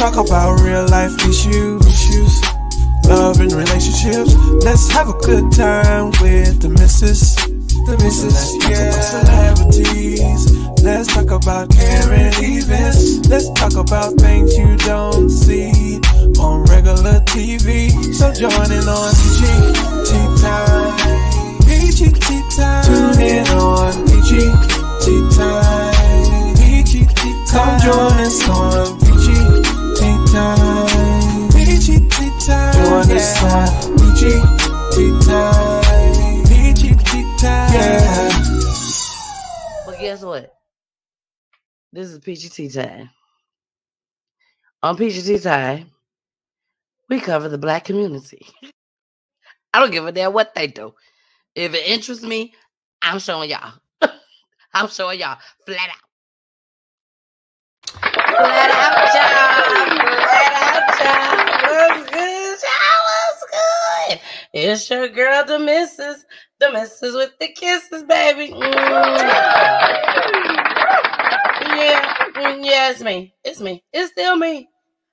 talk about real life issues, issues, love and relationships. Let's have a good time with the missus, the missus. Yeah. celebrities. Let's talk about current events. Let's talk about things you don't see on regular TV. So join in on Tea Time. PG Tea Time. Tune in on PG But guess what? This is PGT time. On PGT time, we cover the black community. I don't give a damn what they do. If it interests me, I'm showing y'all. I'm showing y'all flat out. Flat out, y'all. Flat out, y'all. What's good, y'all? It's your girl, the missus. The missus with the kisses, baby. Mm. Yeah, mm, yeah, it's me. It's me. It's still me.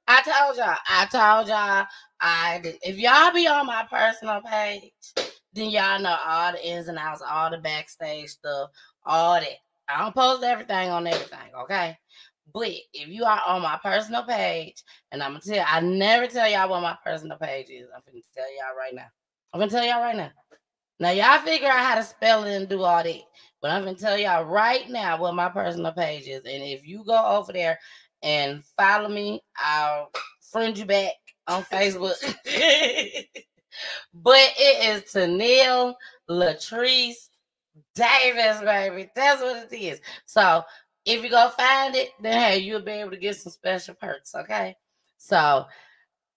I told y'all. I told y'all. I did. If y'all be on my personal page, then y'all know all the ins and outs, all the backstage stuff, all that. I don't post everything on everything, okay? But if you are on my personal page, and I'm gonna tell I never tell y'all what my personal page is. I'm gonna tell y'all right now. I'm gonna tell y'all right now. Now y'all figure out how to spell it and do all that. But I'm gonna tell y'all right now what my personal page is. And if you go over there and follow me, I'll friend you back on Facebook. but it is Tennille Latrice Davis, baby. That's what it is. So if you go find it, then hey, you'll be able to get some special perks. Okay. So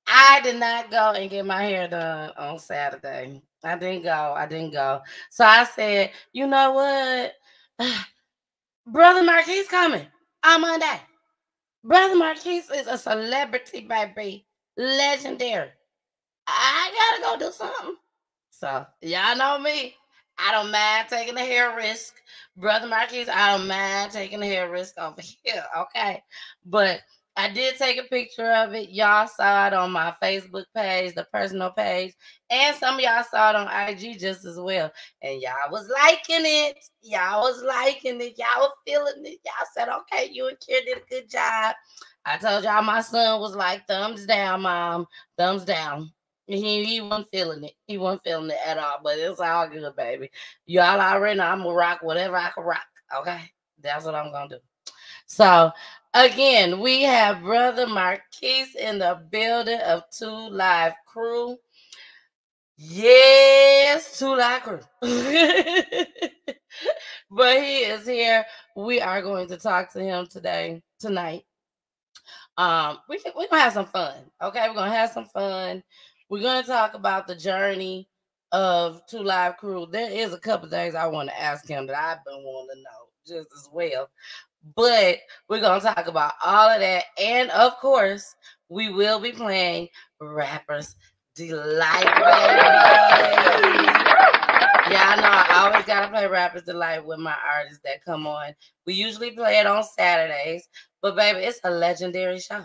I did not go and get my hair done on Saturday. I didn't go. I didn't go. So I said, you know what? Brother Marquis coming on Monday. Brother Marquis is a celebrity, baby. Legendary. I gotta go do something. So y'all know me. I don't mind taking a hair risk. Brother Marquis, I don't mind taking a hair risk over here. Okay. But I did take a picture of it. Y'all saw it on my Facebook page, the personal page, and some of y'all saw it on IG just as well. And y'all was liking it. Y'all was liking it. Y'all were feeling it. Y'all said, okay, you and Kier did a good job. I told y'all my son was like, thumbs down, mom, thumbs down. He, he wasn't feeling it. He wasn't feeling it at all. But it's all good, baby. Y'all already know I'm gonna rock whatever I can rock. Okay. That's what I'm gonna do. So again, we have brother Marquis in the building of Two Live Crew. Yes, Two Live Crew. but he is here. We are going to talk to him today, tonight. Um, we can, we're gonna have some fun. Okay, we're gonna have some fun. We're going to talk about the journey of Two Live Crew. There is a couple things I want to ask him that I've been wanting to know just as well. But we're going to talk about all of that. And of course, we will be playing Rappers Delight. Yeah, I know. I always got to play Rappers Delight with my artists that come on. We usually play it on Saturdays, but baby, it's a legendary show.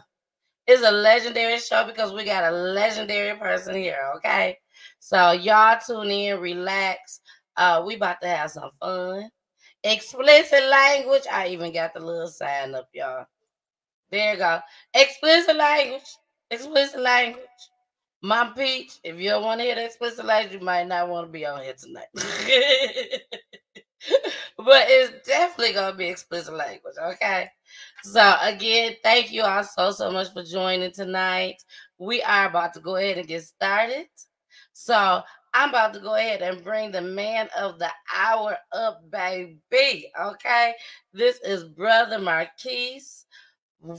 It's a legendary show because we got a legendary person here, okay? So y'all tune in, relax. Uh, we about to have some fun. Explicit language. I even got the little sign up, y'all. There you go. Explicit language. Explicit language. Mom Peach, if you don't want to hear the explicit language, you might not want to be on here tonight. but it's definitely gonna be explicit language, okay? So again, thank you all so so much for joining tonight. We are about to go ahead and get started. So I'm about to go ahead and bring the man of the hour up, baby. Okay, this is Brother Marquis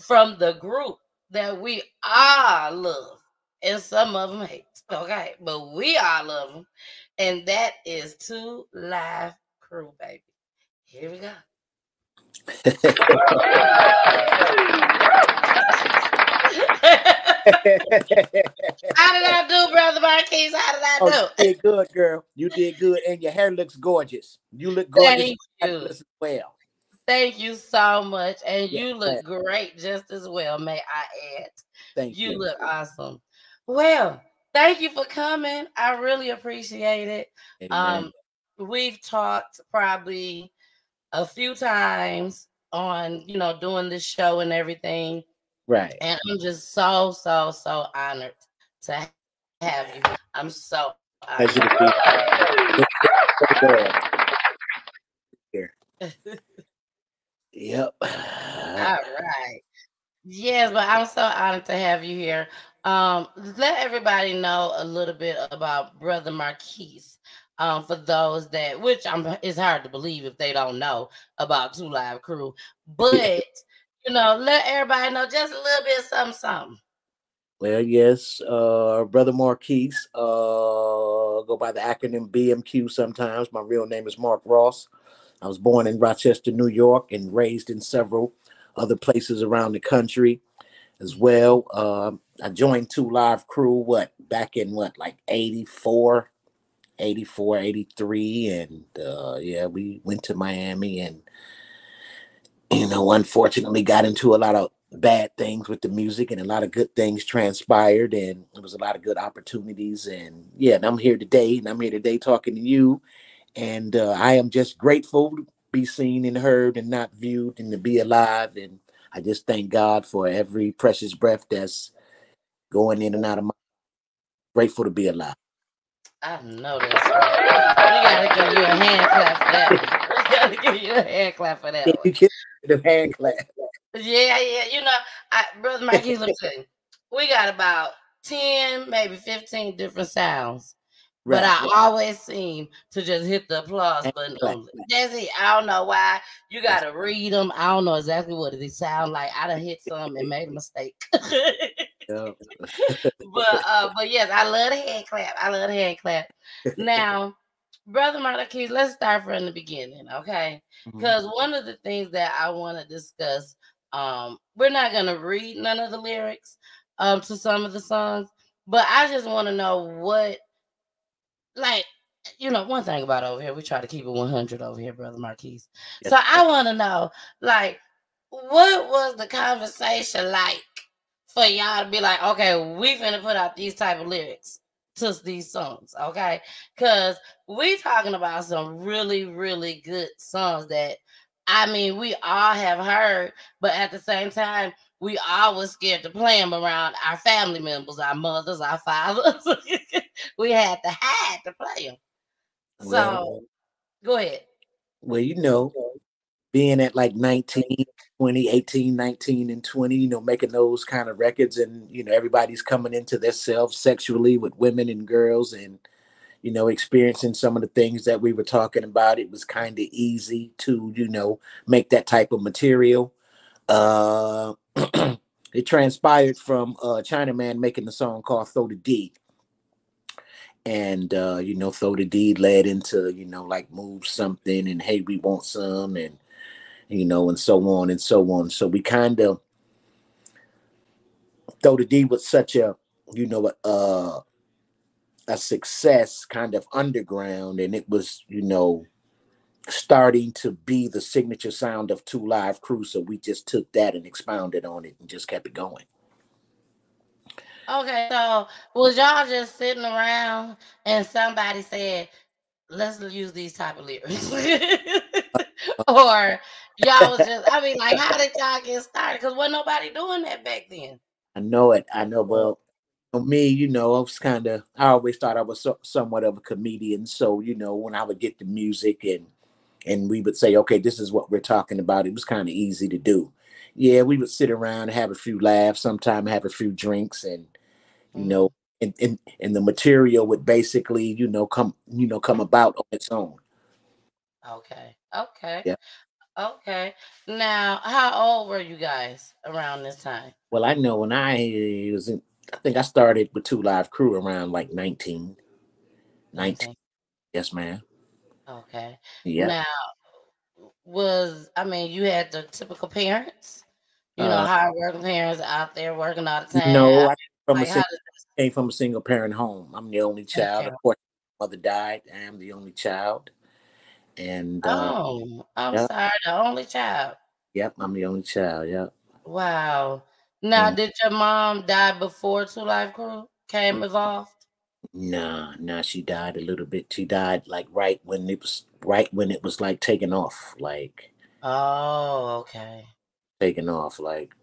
from the group that we all love. and some of them hate. Okay, but we all love them, and that is Two Live Crew, baby. Here we go. How did I do, brother Marquise? How did I do? Oh, you did good, girl. You did good, and your hair looks gorgeous. You look gorgeous you. as well. Thank you so much, and Yeah, you look great just as well. May I add? Thank You you. look awesome. Well, thank you for coming. I really appreciate it. Amen. Um, we've talked probably a few times on, you know, doing this show and everything, right. and I'm just so, so, so honored to have you. I'm so honored. to be here. Here. Yep. All right. Yes, but I'm so honored to have you here. Um, let everybody know a little bit about Brother Marquise. Um, for those that, which I'm, it's hard to believe if they don't know about Two Live Crew, but you know, let everybody know just a little bit something, something. Well, yes, uh, brother Marquise, uh, go by the acronym BMQ sometimes. My real name is Mark Ross. I was born in Rochester, New York, and raised in several other places around the country as well. Um, I joined Two Live Crew, what, back in what, like 84, 84, 83. And uh, yeah, we went to Miami and, you know, unfortunately got into a lot of bad things with the music and a lot of good things transpired and it was a lot of good opportunities and yeah and i'm here today and i'm here today talking to you and uh, i am just grateful to be seen and heard and not viewed and to be alive and i just thank god for every precious breath that's going in and out of my grateful to be alive I know right. We gotta give you a hand clap for that. We gotta give you a hand clap for that. you get the hand clap Yeah, yeah. You know, I, brother Mikey, let me tell you, we got about ten, maybe fifteen different sounds, Right. but I always seem to just hit the applause button. only. That's it. I don't know why. You gotta read them. I don't know exactly what they sound like. I done hit some and made a mistake. But uh, but yes, I love the hand clap. I love the hand clap. Now, brother Marquis, let's start from the beginning, okay? Mhm. Because one of the things that I want to discuss, um, we're not gonna read none of the lyrics um to some of the songs, but I just want to know what, like, you know, one thing about over here, we try to keep it 100 over here, brother Marquis. Yes, So I want to know, like, what was the conversation like for y'all to be like, okay, we finna put out these type of lyrics to these songs, okay? Because we talking about some really, really good songs that I mean we all have heard, but at the same time, we all was scared to play them around our family members, our mothers, our fathers. we had to hide to play them. So Well- go ahead. well you know being at like 19 20 18 19 and 20 you know making those kind of records and you know everybody's coming into themselves sexually with women and girls and you know experiencing some of the things that we were talking about. It was kind of easy to you know make that type of material. Uh it transpired from uh chinaman making the song called throw the d and uh you know throw the d led into you know like move something and hey we want some and you know and so on and so on. So we kind of throw the d was such a you know uh a success kind of underground and it was you know starting to be the signature sound of two live crew so we just took that and expounded on it and just kept it going. Okay, so was y'all just sitting around and somebody said, "Let's use these type of lyrics," or y'all was just? I mean, like, how did y'all get started? Because wasn't nobody doing that back then. I know it. I know. Well, for me, you know, I was kind of. I always thought I was so, somewhat of a comedian. So you know, when I would get the music and and we would say, okay, this is what we're talking about. It was kind of easy to do. Yeah, we would sit around and have a few laughs, sometime have a few drinks, and you Mhm. know, and and and the material would basically, you know, come you know come about on its own. Okay, okay, Yeah. Okay. Now, how old were you guys around this time? Well, I know when I was in I think I started with Two Live Crew around like 19. 19. Yes, ma'am. Okay. Yeah. Now, was I mean, you had the typical parents, you know, Uh, hard working parents out there working all the time. no, I came from, Like, a single, came from a single parent home. I'm the only child. Okay. Of course, my mother died. I am the only child. And uh, Oh, I'm yeah. sorry, the only child. yep, I'm the only child. Yep. Wow. Now, Mm. did your mom die before Two Live Crew came involved? Nah, nah, she died a little bit. She died like right when it was right when it was like taking off, like Oh, okay. taking off, like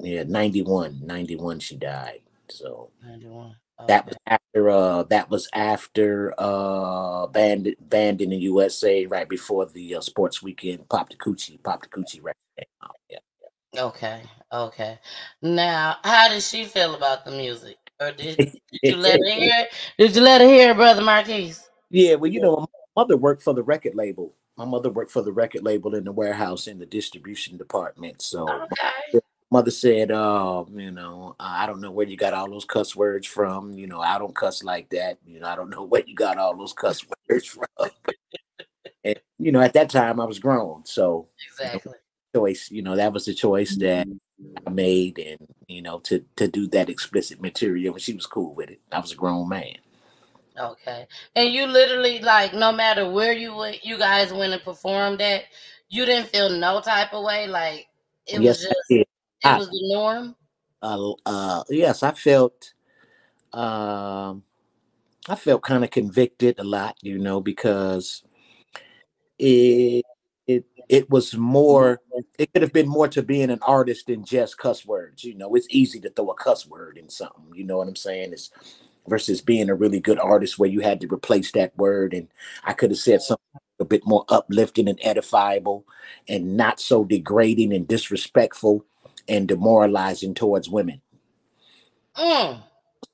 yeah, 91, 91 she died. So 91. That was after uh that was after uh Banned Banned in the USA right before the uh, sports weekend Pop the Coochie, Pop the Coochie record came out. Yeah. Okay. Okay. Now, how did she feel about the music? Or did, did you let her hear it? Did you let her hear Brother Marquise? Yeah, well, you know, my mother worked for the record label. My mother worked for the record label in the warehouse in the distribution department. So Okay. Mother said, uh, you know, I don't know where you got all those cuss words from. You know, I don't cuss like that. You know, I don't know where you got all those cuss words from. and, you know, at that time I was grown. So Exactly. choice, you know, that was the choice that I made and, you know, to to do that explicit material and she was cool with it. I was a grown man. Okay. And you literally like no matter where you went, you guys went and performed at, you didn't feel no type of way. Like it yes, was just. It I- was the norm. uh, uh yes i felt um i felt kind of convicted a lot you know because it it it was more it could have been more to being an artist than just cuss words you know? It's easy to throw a cuss word in something you know what i'm saying? It's versus being a really good artist where you had to replace that word and i could have said something a bit more uplifting and edifiable and not so degrading and disrespectful and demoralizing towards women Mm.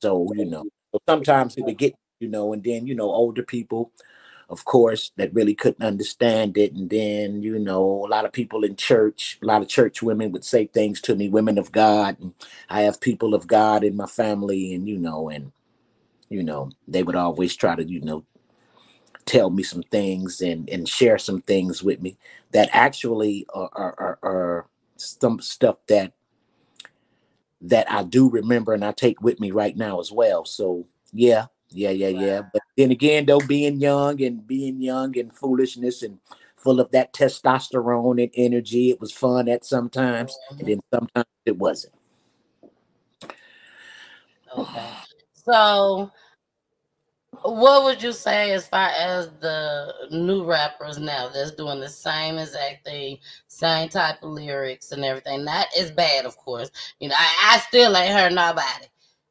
so, you know, sometimes it would get, you know, and then, you know, older people, of course, that really couldn't understand it. And then, you know, a lot of people in church, a lot of church women would say things to me, women of God. And I have people of God in my family, and, you know, and, you know, they would always try to, you know, tell me some things and and share some things with me that actually are are, are, are some stuff that that I do remember and I take with me right now as well. So yeah, yeah, yeah, yeah. But then again, though, being young and being young and foolishness and full of that testosterone and energy, it was fun at sometimes, and then mm-hmm. sometimes it wasn't. Okay. So what would you say as far as the new rappers now that's doing the same exact thing, same type of lyrics and everything? Not as bad, of course. You know, I, I still ain't heard nobody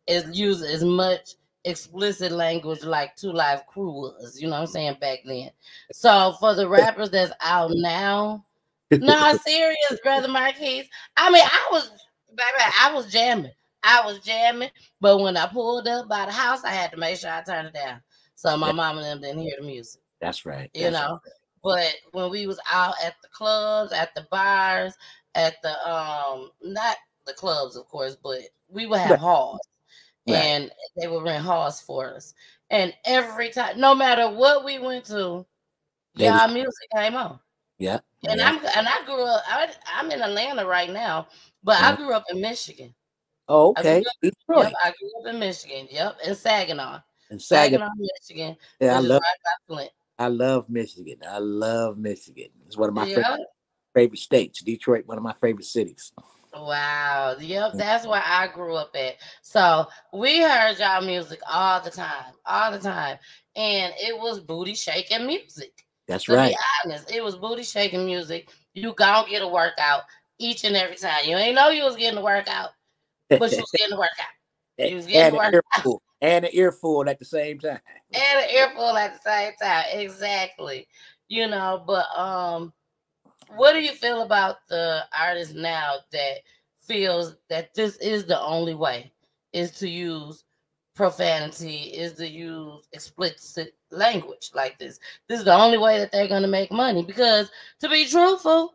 is use as much explicit language like Two Live Crew was, you know what I'm saying, back then. So for the rappers that's out now, no, serious, brother Marquise. I mean, I was baby, I was jamming. I was jamming, but when I pulled up by the house, I had to make sure I turned it down. So my Yeah. mom and them didn't hear the music, That's right. you that's know. But when we was out at the clubs, at the bars, at the um not the clubs, of course, but we would have Right. halls Right. and they would rent halls for us. And every time, no matter what we went to, They was- y'all music came on. Yeah. And yeah. I'm and I grew up. I, I'm in Atlanta right now, but I grew up in Michigan. Oh, I grew okay. up- Yep, I grew up in Michigan. Yep, in Saginaw, and Saginaw. Saginaw, Michigan, Yeah, I love right Flint. I love Michigan. I love Michigan. It's one of my favorite, Yep. favorite states. Detroit, one of my favorite cities. Wow. Yep, that's where I grew up at. So we heard y'all music all the time, all the time, and it was booty shaking music. That's To right. be honest, it was booty shaking music. You gonna get a workout each and every time. You ain't know you was getting a workout, but you was getting a workout. You was getting and work- an earful, and an earful at the same time. and an earful at the same time. Exactly. You know, but um, what do you feel about the artist now that feels that this is the only way is to use profanity, is to use explicit language like this? This is the only way that they're gonna make money because to be truthful,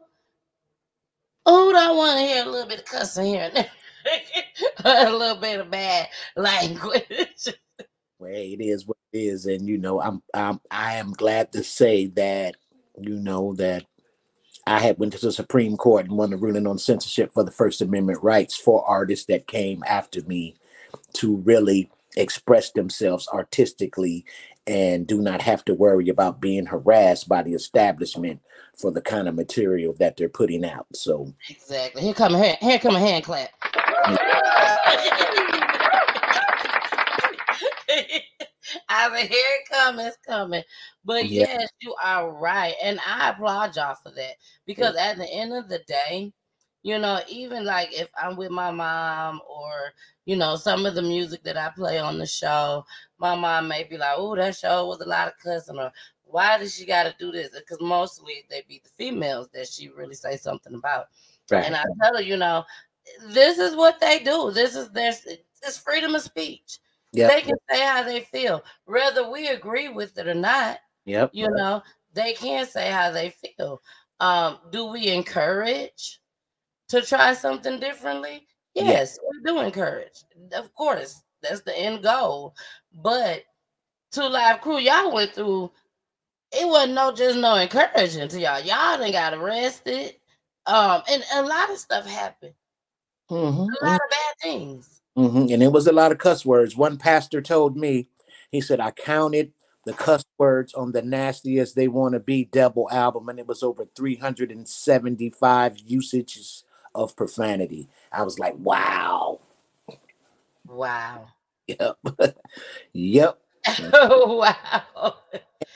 who don't want to hear a little bit of cussing here and there? a little bit of bad language. Well, it is what it is, and you know, I'm I'm I am glad to say that you know that I had went to the Supreme Court and won the ruling on censorship for the First Amendment rights for artists that came after me to really express themselves artistically and do not have to worry about being harassed by the establishment for the kind of material that they're putting out. So exactly. Here come a hand, here come a hand clap. I said, here it comes, it's coming. But yeah. yes, you are right. And I applaud y'all for that. Because yeah. at the end of the day, you know, even like if I'm with my mom or, you know, some of the music that I play on the show, my mom may be like, oh, that show was a lot of cussing or why does she got to do this? Because mostly they be the females that she really say something about. Right. And I tell her, you know, this is what they do. This is their it's freedom of speech. Yep. They can say how they feel, whether we agree with it or not. Yep. You know, they can say how they feel. Um, do we encourage to try something differently? Yes, yes, we do encourage. Of course, that's the end goal. But Two Live Crew, y'all went through. It wasn't no just no encouraging to y'all. Y'all didn't got arrested. Um, and a lot of stuff happened. Mm-hmm. A lot mm-hmm. of bad things. Mm-hmm. And it was a lot of cuss words. One pastor told me, he said, I counted the cuss words on the nasty as they want to be double album, and it was over 375 usages of profanity. I was like, wow. Wow. Yep. yep. wow.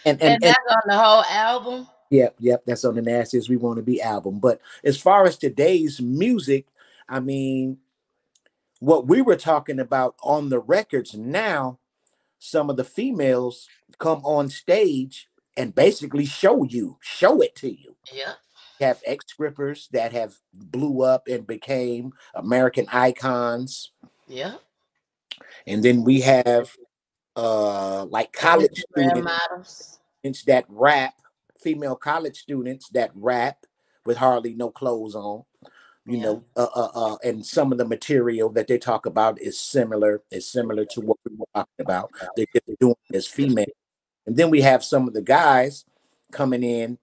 And, and, and, that's and, on the whole album? Yep, yep. That's on the nasty as we want to be album. But as far as today's music, I mean, what we were talking about on the records now, some of the females come on stage and basically show you, show it to you. Yeah. Have ex strippers that have blew up and became American icons. Yeah. And then we have uh like college students that rap, female college students that rap with hardly no clothes on you yeah. know uh, uh, uh, and some of the material that they talk about is similar is similar to what we were talking about. They're doing as female. And then we have some of the guys coming in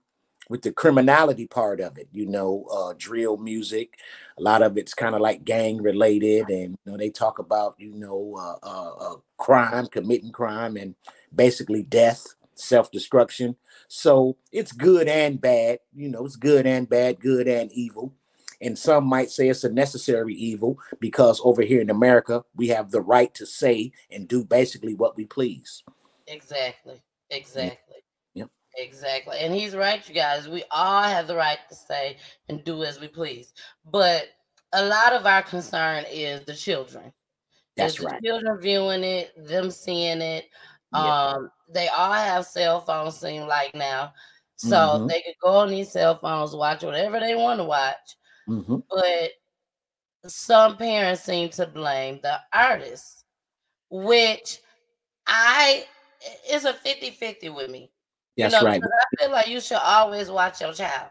with the criminality part of it you know uh, drill music. A lot of it's kind of like gang related and you know they talk about you know uh, uh, uh crime committing crime and basically death self-destruction. So it's good and bad you know it's good and bad good and evil and some might say it's a necessary evil because over here in America, we have the right to say and do basically what we please. Exactly. Exactly. Yep. Exactly. And he's right, you guys. We all have the right to say and do as we please. But a lot of our concern is the children. That's right. children viewing it, them seeing it. Yep. Um, they all have cell phones, seem like now. So mm-hmm. they could go on these cell phones, watch whatever they want to watch. Mm-hmm. But some parents seem to blame the artist, which I is a 50-50 with me. That's you know, right. I feel like you should always watch your child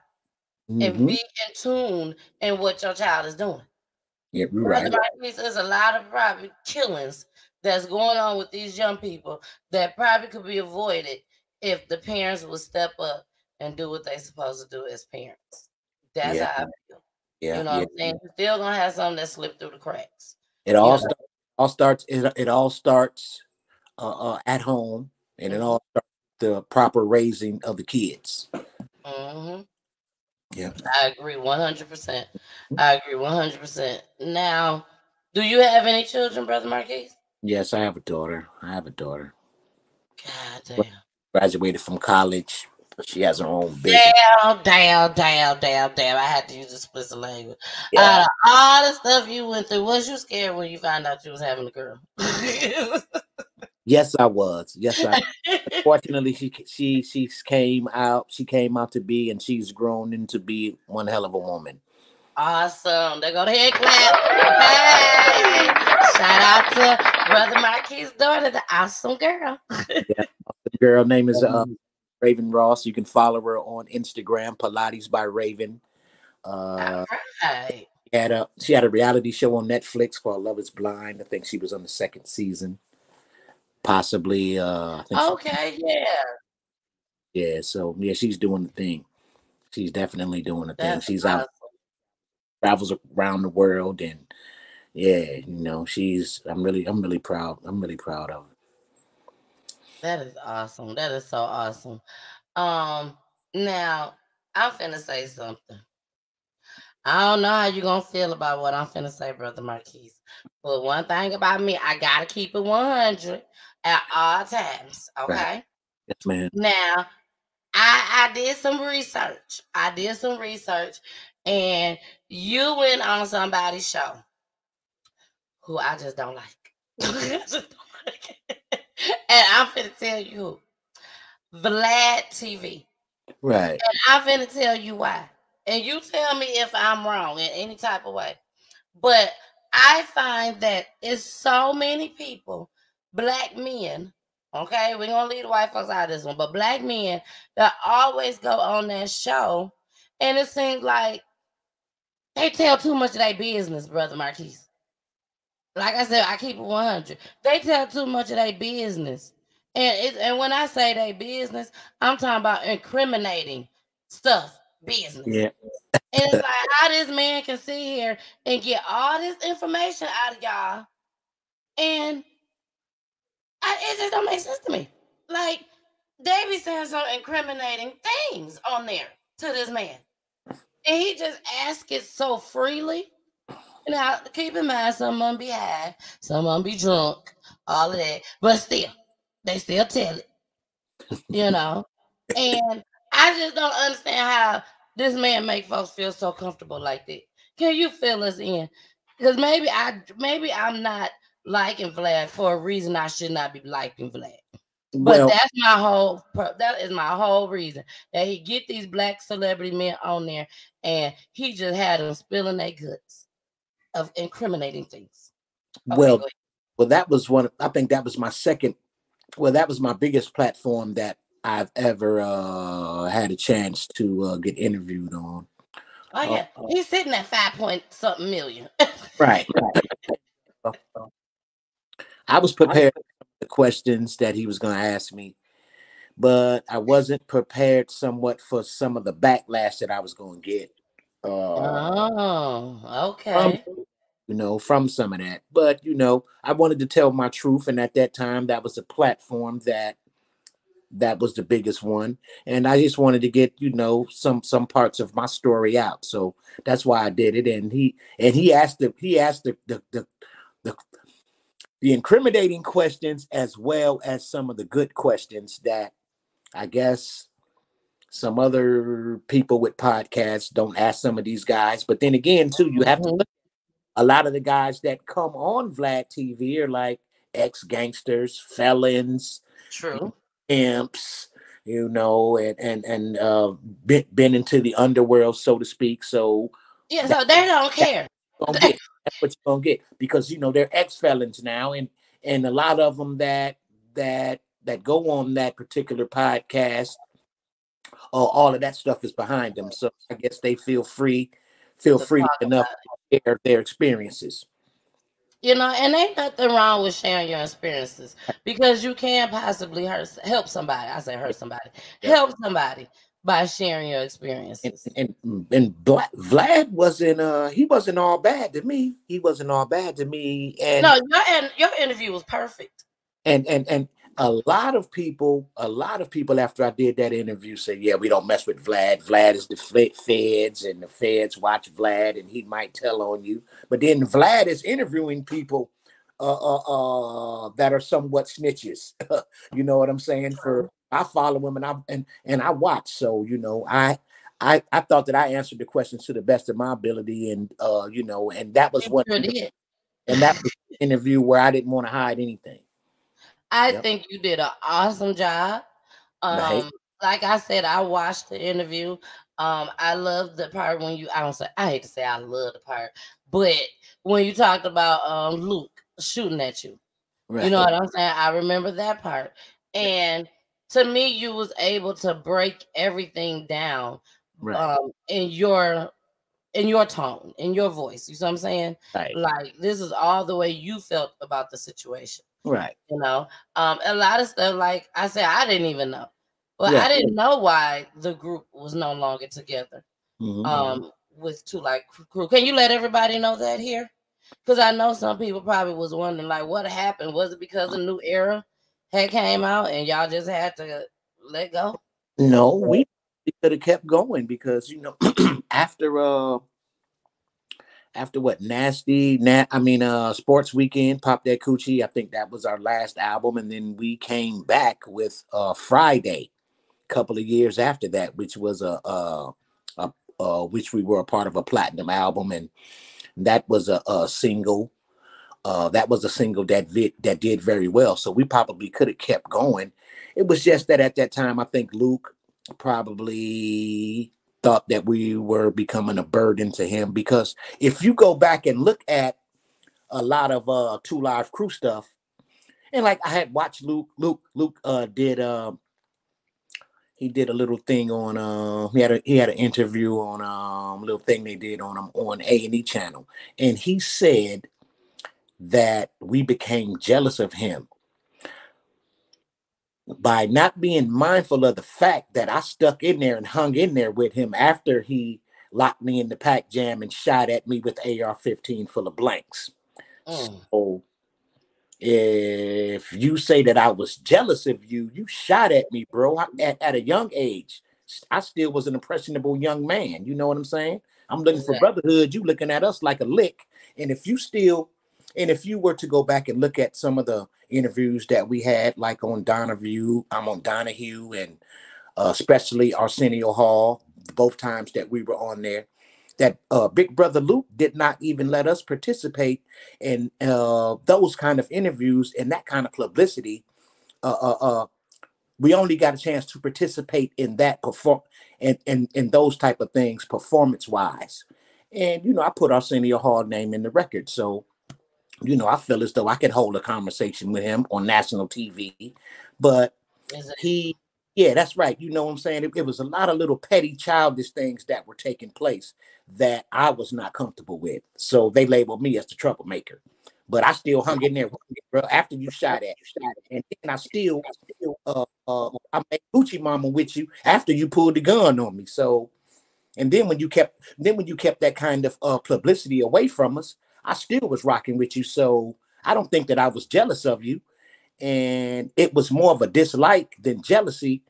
mm-hmm. and be in tune in what your child is doing. Yeah, right. There's a lot of probably killings that's going on with these young people that probably could be avoided if the parents would step up and do what they're supposed to do as parents. That's yeah. how I feel. Yeah, you know yeah. what I'm saying? You're still gonna have something that slipped through the cracks. It all start, all starts. It, it all starts uh, uh, at home, and mm-hmm. it all starts the proper raising of the kids. Mm-hmm. Yeah, I agree 100. percent I agree 100. percent Now, do you have any children, brother Marquis? Yes, I have a daughter. I have a daughter. God damn. Graduated from college she has her own business. Damn, damn, damn, damn, damn. I had to use explicit language. Yeah. Uh, all the stuff you went through, was you scared when you found out you was having a girl? yes, I was. Yes, I. Fortunately, she she she came out. She came out to be, and she's grown into be one hell of a woman. Awesome. They go to head clap. Hey! Shout out to Brother Marquis' daughter, the awesome girl. yeah, the girl name is uh, Raven Ross. You can follow her on Instagram, Pilates by Raven. Uh, right. had a she had a reality show on Netflix called Love Is Blind. I think she was on the second season, possibly. Uh, I think she- Okay, yeah. yeah. So yeah, she's doing the thing. She's definitely doing the thing. She's out, travels around the world, and yeah, you know, she's. I'm really, I'm really proud. I'm really proud of her. That is awesome. That is so awesome. Um, now I'm finna say something. I don't know how you're gonna feel about what I'm finna say, brother Marquise. But one thing about me, I gotta keep it 100 at all times. Okay. Yes, man. Now, I I did some research. I did some research, and you went on somebody's show who I just don't like. I just don't like. and I'm finna tell you who. Vlad TV. Right. And I'm finna tell you why. And you tell me if I'm wrong in any type of way. But I find that it's so many people, black men, okay, we're gonna leave the white folks out of this one, but black men that always go on that show, and it seems like they tell too much of their business, brother Marquise. Like I said, I keep it 100. They tell too much of their business. And it, and when I say their business, I'm talking about incriminating stuff, business. Yeah. And it's like how this man can sit here and get all this information out of y'all, and I, it just don't make sense to me. Like they be saying some incriminating things on there to this man, and he just asks it so freely. Now, keep in mind, some of them be high, some of them be drunk, all of that, but still, they still tell it, you know. And I just don't understand how this man make folks feel so comfortable like that. Can you fill us in? Because maybe I, maybe I'm not liking Vlad for a reason I should not be liking Vlad. But Well, that's my whole. That is my whole reason that he get these black celebrity men on there, and he just had them spilling their guts of incriminating things. Okay, well, well, that was one. I think that was my second. Well, that was my biggest platform that I've ever uh, had a chance to uh, get interviewed on. oh yeah, uh, he's sitting at five point something million. Right. right. I was prepared for the questions that he was going to ask me, but I wasn't prepared somewhat for some of the backlash that I was going to get. Uh, oh, okay. from, you know, from some of that. But you know, I wanted to tell my truth, and at that time, that was a platform that that was the biggest one, and I just wanted to get you know some some parts of my story out. So that's why I did it. And he and he asked the he asked the the the, the the incriminating questions as well as some of the good questions that I guess some other people with podcasts don't ask some of these guys. But then again, too, you have to look a lot of the guys that come on Vlad TV are like ex gangsters, felons, True. imps, you know, and and and uh, been, been into the underworld, so to speak. So Yeah, so they don't care. you're gonna get. That's what you're gonna get because you know they're ex felons now, and and a lot of them that that that go on that particular podcast, uh, all of that stuff is behind them. So I guess they feel free, feel free enough to share their experiences. You know, and ain't nothing wrong with sharing your experiences because you can possibly hurt, help somebody. I say hurt somebody, help somebody by sharing your And experiences. and and Bla- Vlad wasn't uh he wasn't all bad to me. He wasn't all bad to me, and No, your in- your interview was perfect. and and and a lot of people, a lot of people after I did that interview said, "Yeah, we don't mess with Vlad. Vlad is the feds, and the feds watch Vlad, and he might tell on you." But then Vlad is interviewing people uh, uh, uh, that are somewhat snitches. you know what I'm saying? For I follow him and I and and I watch. So you know, I. I, I thought that I answered the questions to the best of my ability, and uh, you know, and that was what, sure and that was the interview where I didn't want to hide anything. I Yep. think you did an awesome job. Right. Um, like I said, I watched the interview. Um, I love the part when you I don't say I hate to say I love the part, but when you talked about um Luke shooting at you. Right. You know what I'm saying? I remember that part. And to me, you was able to break everything down right. um in your in your tone, in your voice. You see what I'm saying? Right. Like this is all the way you felt about the situation. Right. You know, um, a lot of stuff. Like I said, I didn't even know. Well, Yeah. I didn't know why the group was no longer together. Mhm. Um, with two live crew. Can you let everybody know that here? Because I know some people probably was wondering, like, what happened? Was it because a new era had came out and y'all just had to let go? No, we could have kept going because you know after uh after what nasty nat I mean uh sports weekend pop that coochie I think that was our last album and then we came back with uh Friday a couple of years after that which was a uh a uh which we were a part of a platinum album and that was a, a single uh that was a single that vi- that did very well. So we probably could have kept going. It was just that at that time I think Luke probably thought that we were becoming a burden to him because if you go back and look at a lot of uh two live crew stuff and like i had watched luke luke luke uh did um he did a little thing on uh he had a he had an interview on um little thing they did on him on a&e channel and he said that we became jealous of him by not being mindful of the fact that I stuck in there and hung in there with him after he locked me in the Pac Jam and shot at me with AR-15 full of blanks. Mm. So if you say that I was jealous of you, you shot at me, bro, at, at a young age. I still was an impressionable young man. You know what I'm saying? I'm looking for brotherhood. You looking at us like a lick. And if you still, and if you were to go back and look at some of the interviews that we had, like on Donahue, I'm on Donahue, and uh, especially Arsenio Hall, both times that we were on there, that uh, Big Brother Luke did not even let us participate in uh, those kind of interviews and that kind of publicity. Uh, uh, uh, we only got a chance to participate in that perform and in, in those type of things performance wise. And you know, I put Arsenio Hall name in the record, so you know, I feel as though I could hold a conversation with him on national TV. But he yeah that's right you know what i'm saying it, it was a lot of little petty childish things that were taking place that i was not comfortable with so they labeled me as the troublemaker but i still hung in there bro after you shot at and then i still uh, uh i made Hoochie Mama with you after you pulled the gun on me so and then when you kept then when you kept that kind of uh publicity away from us i still was rocking with you so i don't think that i was jealous of you and it was more of a dislike than jealousy.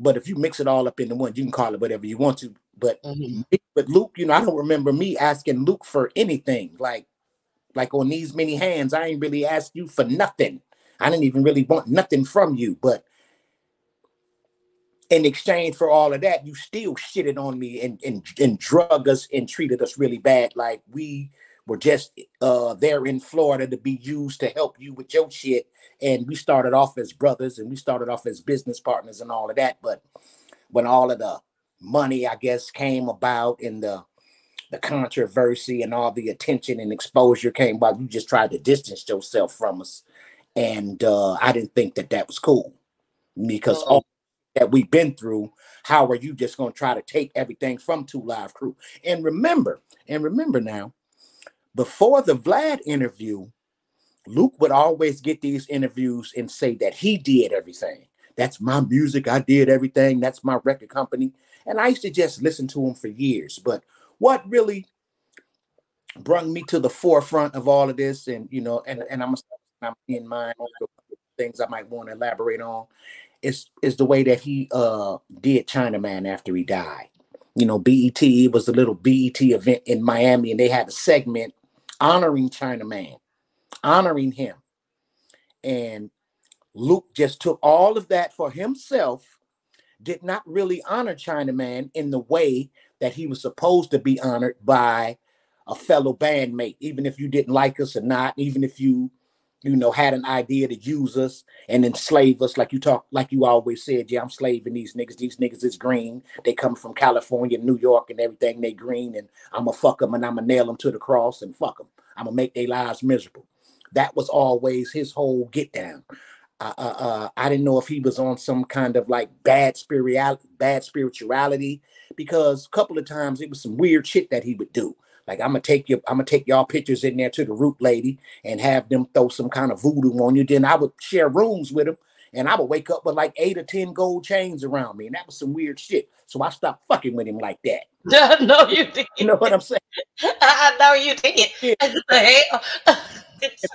But if you mix it all up into one, you can call it whatever you want to. But Mhm. but Luke, you know, I don't remember me asking Luke for anything. Like like on these many hands, I ain't really asked you for nothing. I didn't even really want nothing from you. But in exchange for all of that, you still shitted on me and and, and drug us and treated us really bad. Like we were just uh there in Florida to be used to help you with your shit. And we started off as brothers and we started off as business partners and all of that. But when all of the money, I guess, came about and the the controversy and all the attention and exposure came about, you just tried to distance yourself from us. And uh, I didn't think that that was cool because all that we've been through, how are you just going to try to take everything from Two Live Crew? And remember, and remember now, before the Vlad interview, Luke would always get these interviews and say that he did everything. That's my music. I did everything. That's my record company. And I used to just listen to him for years. But what really brought me to the forefront of all of this, and you know, and, and I'm, I'm in mind things I might want to elaborate on, is is the way that he uh did Chinaman after he died. You know, BET was a little BET event in Miami, and they had a segment honoring Chinaman, honoring him. And Luke just took all of that for himself, did not really honor Chinaman in the way that he was supposed to be honored by a fellow bandmate, even if you didn't like us or not, even if you, you know, had an idea to use us and enslave us, like you talk, like you always said, yeah, I'm slaving these niggas. These niggas is green. They come from California, New York, and everything. They green, and I'ma fuck them and I'ma nail them to the cross and fuck them. I'ma make their lives miserable. That was always his whole get down. uh, uh, I didn't know if he was on some kind of like bad spirituality, bad spirituality, because a couple of times it was some weird shit that he would do. Like I'm gonna take you, I'm gonna take y'all pictures in there to the root lady and have them throw some kind of voodoo on you. Then I would share rooms with him, and I would wake up with like eight or ten gold chains around me, and that was some weird shit. So I stopped fucking with him like that. no, you didn't. You know what I'm saying? I know you did. Yeah.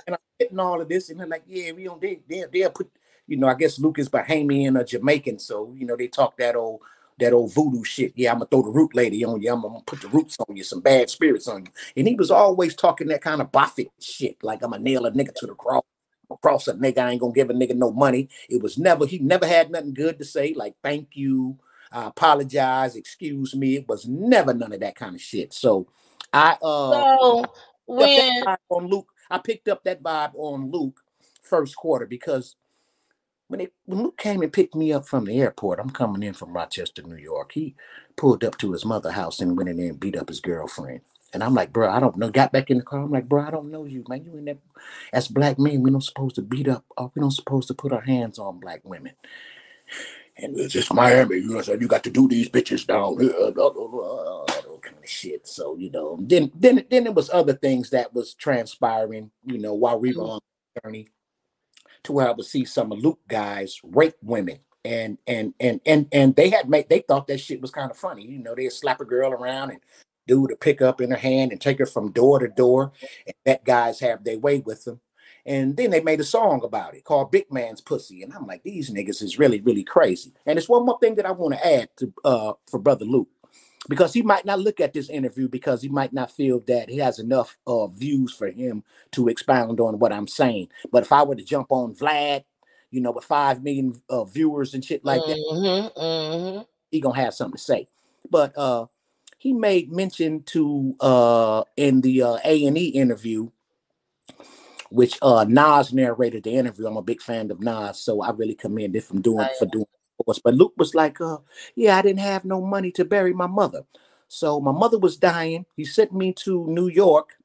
and I'm getting all of this, and they're like, "Yeah, we don't. They, they, they'll put, you know, I guess Lucas Bahamian or Jamaican, so you know they talk that old." That old voodoo shit. Yeah, I'm gonna throw the root lady on you. I'm gonna put the roots on you, some bad spirits on you. And he was always talking that kind of Buffett shit, like I'm gonna nail a nigga to the cross cross a nigga. I ain't gonna give a nigga no money. It was never, he never had nothing good to say, like thank you, I apologize, excuse me. It was never none of that kind of shit. So I uh so when on Luke, I picked up that vibe on Luke first quarter because when it when Luke came and picked me up from the airport, I'm coming in from Rochester, New York. He pulled up to his mother house and went in there and beat up his girlfriend. And I'm like, bro, I don't know. Got back in the car. I'm like, bro, I don't know you, man. You in there as black men, we don't supposed to beat up, or we don't supposed to put our hands on black women. And it's just Miami, you know, so you got to do these bitches down here, blah, blah, blah, kind of shit. So, you know, then then then it was other things that was transpiring, you know, while we were mm-hmm. on the journey to where I would see some of Luke guys rape women. And and and and and they had made they thought that shit was kind of funny. You know, they'd slap a girl around and do the pickup in her hand and take her from door to door and let guys have their way with them. And then they made a song about it called Big Man's Pussy. And I'm like, these niggas is really, really crazy. And it's one more thing that I want to add to uh for Brother Luke. Because he might not look at this interview because he might not feel that he has enough uh, views for him to expound on what I'm saying. But if I were to jump on Vlad, you know, with five million uh, viewers and shit like mm-hmm, that, mm-hmm. he gonna have something to say. But uh he made mention to uh in the uh A and E interview, which uh Nas narrated the interview. I'm a big fan of Nas, so I really commend it from doing for doing us. But Luke was like, uh, yeah, I didn't have no money to bury my mother. So my mother was dying. He sent me to New York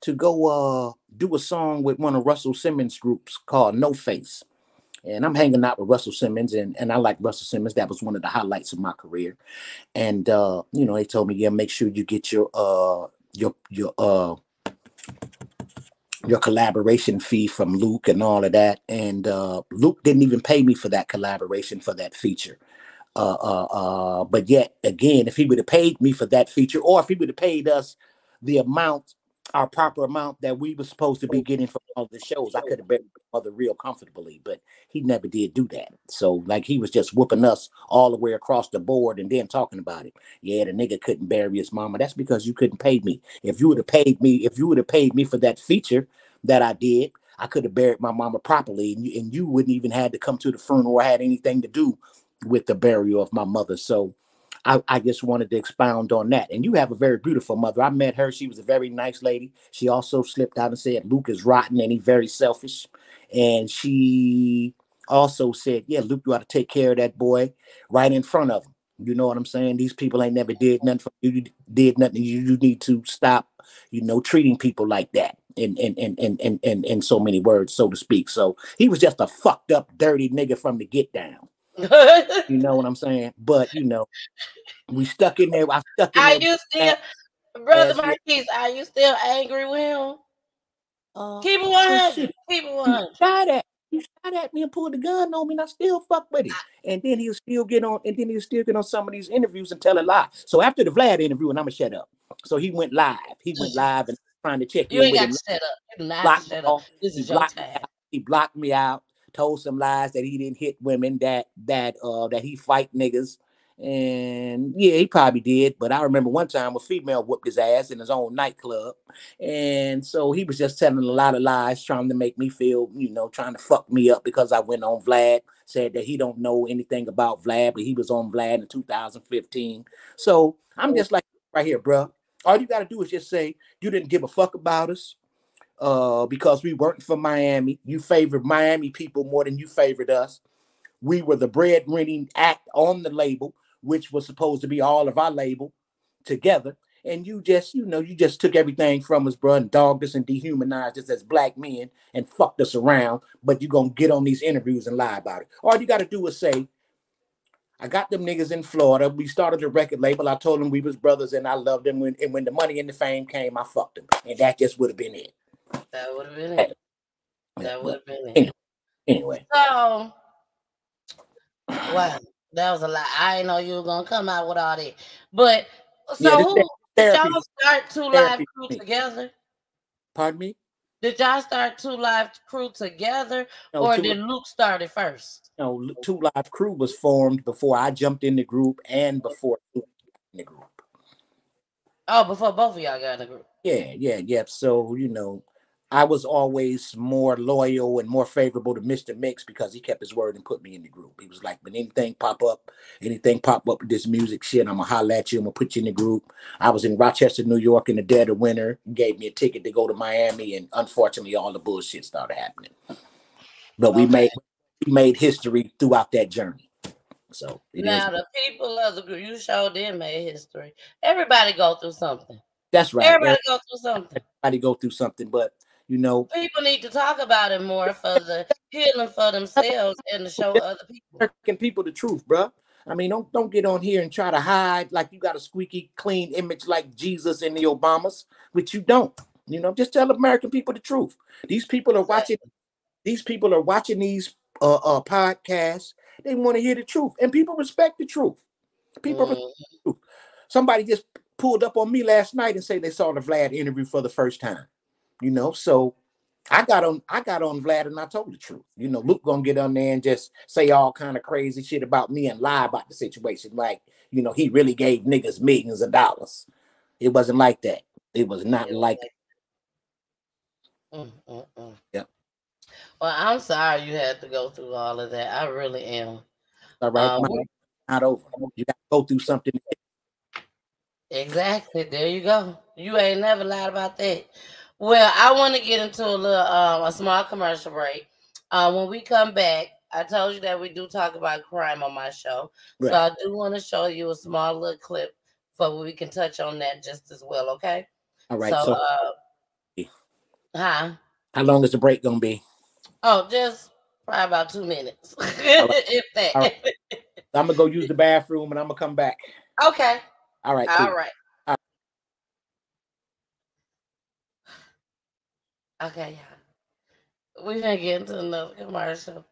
to go uh do a song with one of Russell Simmons groups called No Face. And I'm hanging out with Russell Simmons, and, and I like Russell Simmons. That was one of the highlights of my career. And uh, you know, they told me, yeah, make sure you get your uh your your uh your collaboration fee from Luke and all of that. And uh Luke didn't even pay me for that collaboration for that feature. Uh, uh, uh, but yet again, if he would have paid me for that feature, or if he would have paid us the amount our proper amount that we were supposed to be oh. getting from all the shows. I oh. could have been mother real comfortably, but he never did do that. So like he was just whooping us all the way across the board and then talking about it. Yeah, the nigga couldn't bury his mama. That's because you couldn't pay me. If you would have paid me, if you would have paid me for that feature that I did, I could have buried my mama properly, and you, and you wouldn't even had to come to the funeral or had anything to do with the burial of my mother. So I, I just wanted to expound on that. And you have a very beautiful mother. I met her. She was a very nice lady. She also slipped out and said Luke is rotten and he's very selfish. And she also said, Yeah, Luke, you ought to take care of that boy right in front of him. You know what I'm saying? These people ain't never did nothing for you. did nothing. You, you need to stop, you know, treating people like that in, in in in in in so many words, so to speak. So he was just a fucked up, dirty nigga from the get down. you know what I'm saying? But you know, we stuck in there. I stuck in Are there. you still, brother Marquise? Are you still angry with him? Uh, Keep it one. Keep it one. Try that. He shot at me and pulled the gun on me, and I still fuck with him. And then he'll still get on, and then he'll still get on some of these interviews and tell a lie. So after the Vlad interview, and I'm gonna shut up. So he went live. He went live and trying to check. You ain't got to shut up. You shut up. This is your time. He blocked me out told some lies that he didn't hit women, that that uh that he fight niggas. And yeah, he probably did. But I remember one time a female whooped his ass in his own nightclub. And so he was just telling a lot of lies, trying to make me feel, you know, trying to fuck me up because I went on Vlad, said that he don't know anything about Vlad, but he was on Vlad in 2015. So I'm just like right here, bro. All you gotta do is just say you didn't give a fuck about us uh, because we weren't from Miami. You favored Miami people more than you favored us. We were the bread winning act on the label, which was supposed to be all of our label together. and you just, you know, you just took everything from us, bro, and dogged us and dehumanized us as black men and fucked us around. But you're gonna get on these interviews and lie about it. All you got to do is say, I got them niggas in Florida. We started a record label. I told them we was brothers and I loved them. And when the money and the fame came, I fucked them. And that just would have been it. That would have been it. That would have been it. Anyway, So, wow, that was a lot. I didn't know you were gonna come out with all that. But so Yeah, who therapy. y'all start Two Live Crew together? Pardon me? Did y'all start Two Live Crew together, No, or did Luke start it first? no, Two Live Crew was formed before I jumped in the group and before Luke in the group. Oh, before both of y'all got in the group. Yeah, yeah, yeah. So, you know, I was always more loyal and more favorable to Mr. Mix because he kept his word and put me in the group. He was like, when anything pop up, anything pop up with this music shit, I'm gonna holler at you, I'm gonna put you in the group. I was in Rochester, New York in the dead of winter, He gave me a ticket to go to Miami, and unfortunately all the bullshit started happening. But we Okay. made we made history throughout that journey. So it is- Now the people of the group, you showed them made history. Everybody go through something. that's right. Everybody go through something. Everybody go through something, but you know, People need to talk about it more for the healing for themselves and to show other people. American people the truth, bruh. I mean, don't don't get on here and try to hide like you got a squeaky clean image like Jesus and the Obamas, which you don't. You know, just tell American people the truth. These people are watching. These people are watching these uh, uh podcasts. They want to hear the truth, and people respect the truth. People, respect the truth. somebody just pulled up on me last night and say they saw the Vlad interview for the first time. You know, so I got on I got on Vlad and I told the truth. You know, Luke gonna get on there and just say all kind of crazy shit about me and lie about the situation. Like, you know, he really gave niggas millions of dollars. It wasn't like that. It was not like Mm, mm, mm. Yep. Well, I'm sorry you had to go through all of that. I really am. all right. Uh, my- not over. You got to go through something. Exactly. There you go. You ain't never lied about that. Well, I want to get into a little um a small commercial break. Uh, when we come back, I told you that we do talk about crime on my show. Right. So I do want to show you a small little clip so we can touch on that just as well, okay? All right. So, So, uh, huh? how long is the break gonna be? Oh, just probably about two minutes. if that. Right. I'm gonna go use the bathroom and I'm gonna come back. Okay. All right. All cool. right. Okay, y'all. We're gonna get into another commercial.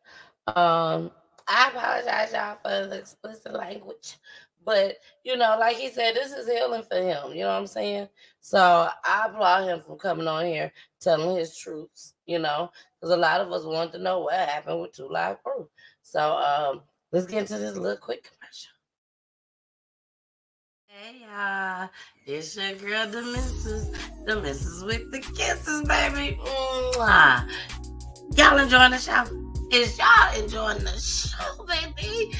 Um, I apologize, y'all, for the explicit language. But you know, like he said, this is healing for him. You know what I'm saying? So I applaud him for coming on here, telling his truths, you know, because a lot of us want to know what happened with Two Live Crew. So um, let's get into this little quick commercial. Hey y'all, it's your girl, the missus, the missus with the kisses, baby. Mwah. Y'all enjoying the show? Is y'all enjoying the show, baby?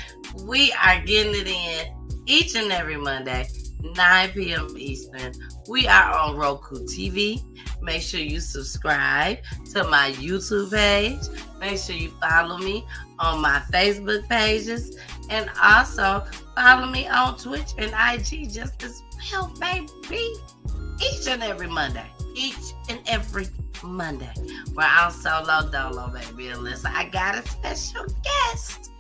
We are getting it in each and every Monday, 9 p.m. Eastern. We are on Roku TV. Make sure you subscribe to my YouTube page. Make sure you follow me on my Facebook pages. And also follow me on Twitch and IG just as well, baby. Each and every Monday. Each and every Monday. Where I'm solo dolo, baby. Unless I got a special guest.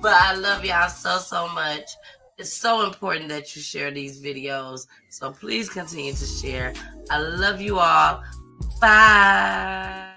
But I love y'all so, so much. It's so important that you share these videos. So please continue to share. I love you all. Bye.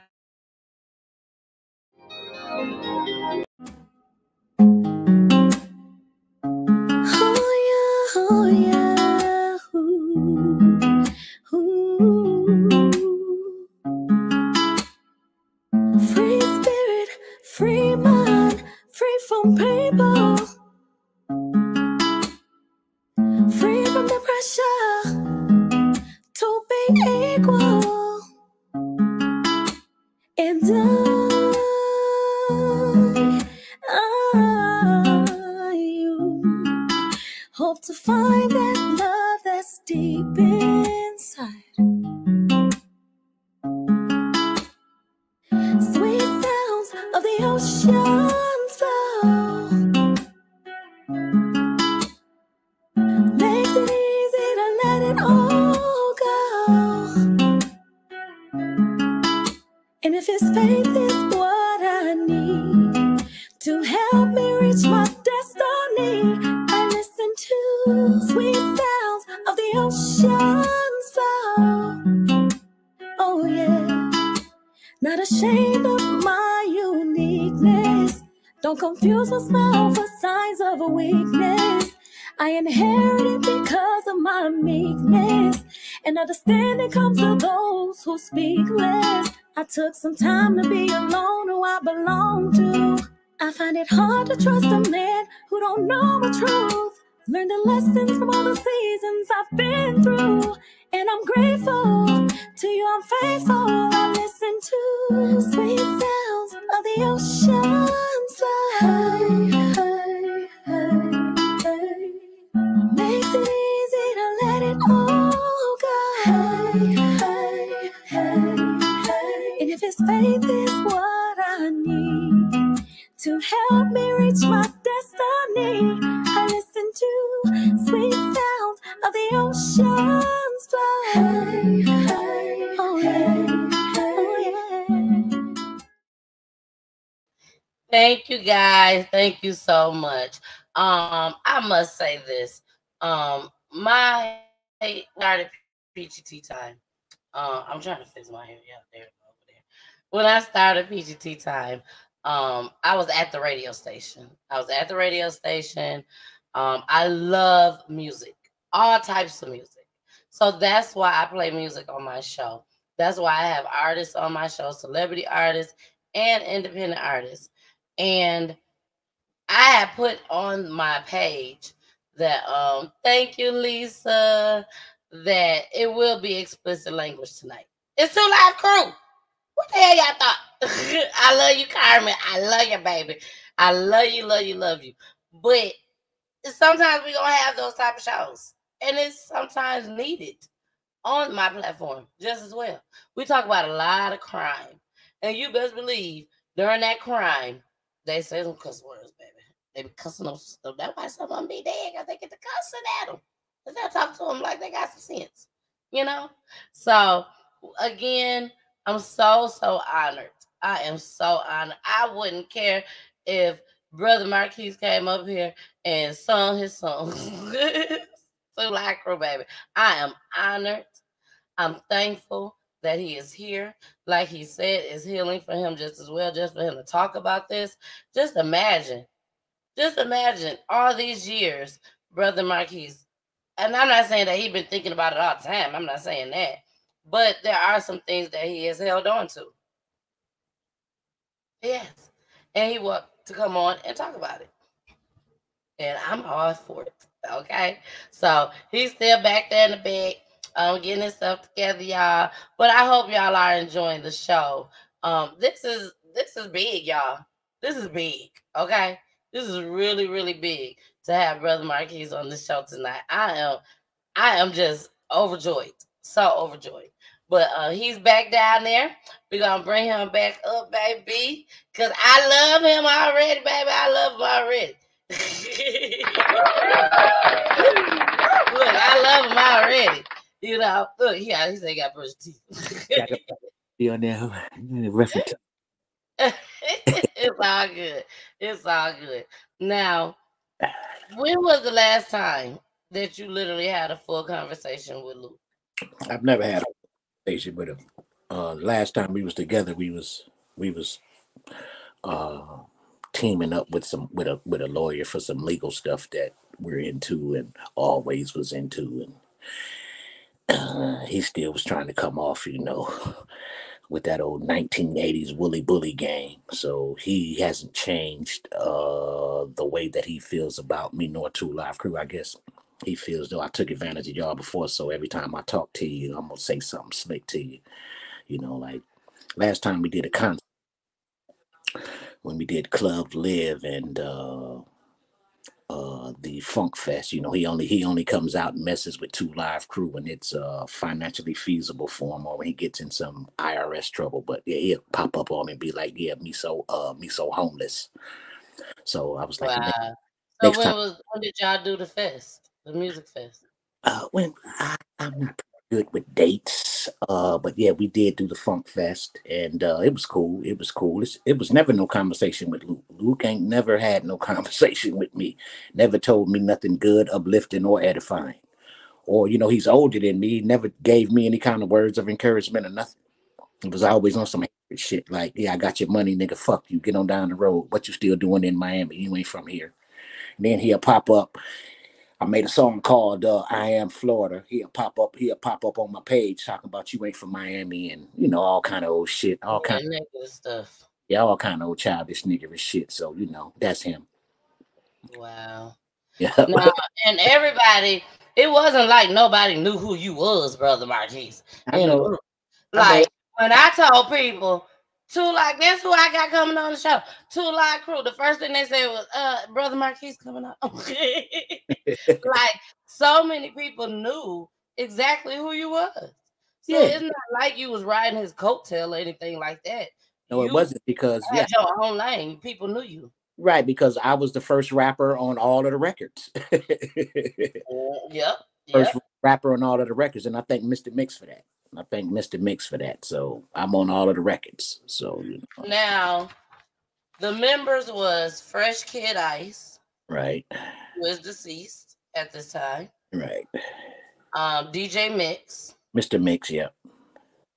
Took some time to guys. Thank you so much. Um, I must say this. Um, my started PGT time. Uh, I'm trying to fix my hair. Yeah, there over there. When I started PGT time, um, I was at the radio station. I was at the radio station. Um, I love music, all types of music. So that's why I play music on my show. That's why I have artists on my show, celebrity artists and independent artists. And I had put on my page that um thank you, Lisa, that it will be explicit language tonight. It's Two Live Crew. What the hell y'all thought? I love you, Carmen. I love you, baby. I love you, love you, love you. But sometimes we gonna have those type of shows, and it's sometimes needed on my platform just as well. We talk about a lot of crime, and you best believe during that crime, they say some cuss words, baby. They be cussing them. So that's why some of them be dead because they get to cussing at them. Cause talk to them like they got some sense, you know. So again, I'm so so honored. I am so honored. I wouldn't care if Brother Marquise came up here and sung his songs. so like her, baby. I am honored. I'm thankful that he is here. Like he said, it's healing for him just as well, just for him to talk about this. Just imagine, just imagine all these years, Brother Marquise. And I'm not saying that he's been thinking about it all the time. I'm not saying that. But there are some things that he has held on to. Yes. And he want to come on and talk about it. And I'm all for it. Okay. So he's still back there in the bed, um, getting his stuff together, y'all. But I hope y'all are enjoying the show. Um, this is this is big, y'all. This is big. Okay. This is really, really big to have Brother Marquise on the show tonight. I am I am just overjoyed. So overjoyed. But uh, he's back down there. We're gonna bring him back up, baby. Cause I love him already, baby. I love him already. look, I love him already. You know, look, yeah, he said he got brush teeth. Be on there, reference. it's all good. It's all good. Now, when was the last time that you literally had a full conversation with Luke? I've never had a conversation with him. Uh, last time we was together, we was we was uh, teaming up with some with a with a lawyer for some legal stuff that we're into and always was into, and uh, he still was trying to come off, you know, with that old 1980s Woolly Bully game. So he hasn't changed uh, the way that he feels about me nor Two Live Crew. I guess he feels though I took advantage of y'all before, so every time I talk to you, I'm gonna say something slick to you. You know, like last time we did a concert when we did Club Live and uh uh the Funk Fest, you know, he only he only comes out and messes with two live crew when it's uh financially feasible for him or when he gets in some IRS trouble. But yeah, he'll pop up on me and be like, Yeah, me so uh me so homeless. So I was like, Wow. next, So next when time was when did y'all do the fest, the music fest? uh when I, I'm not good with dates. Uh but yeah, we did do the Funk Fest and uh it was cool. It was cool. It's, it was never no conversation with Luke. Luke ain't never had no conversation with me. Never told me nothing good, uplifting, or edifying. Or, you know, he's older than me. He never gave me any kind of words of encouragement or nothing. It was always on some shit like, yeah, I got your money, nigga. Fuck you. Get on down the road. What you still doing in Miami? You ain't from here. And then he'll pop up. I made a song called uh, "I Am Florida." He'll pop up. He'll pop up on my page talking about you ain't from Miami and you know all kind of old shit, all Yeah, kind, negative stuff. yeah, all kind of old childish niggerish shit. So you know that's him. Wow. Yeah, No, and everybody, it wasn't like nobody knew who you was, brother Marquise. In the know. group. I know. Like when I told people, two like that's who I got coming on the show. Two like crew. The first thing they said was, uh, brother Marquise coming on. like so many people knew exactly who you was. So Yeah. it's not like you was riding his coattail or anything like that. No, it wasn't because yeah, Had your own lane. People knew you. right. Because I was the first rapper on all of the records. Yep. first Yep. rapper on all of the records, and I thank Mr. Mix for that. I thank Mr. Mix for that. So I'm on all of the records. So you know, Now, the members was Fresh Kid Ice, right, who is deceased at this time. right. Um, DJ Mix, Mr. Mix, yeah.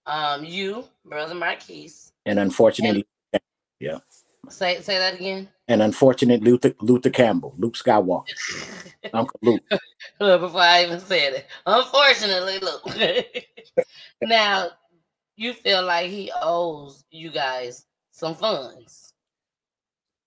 um, you, brother Marquise. And unfortunately, Say say that again. and unfortunate Luther Luther Campbell, Luke Skywalker, Uncle Luke. Look, before I even said it. Unfortunately, look. now, you feel like he owes you guys some funds.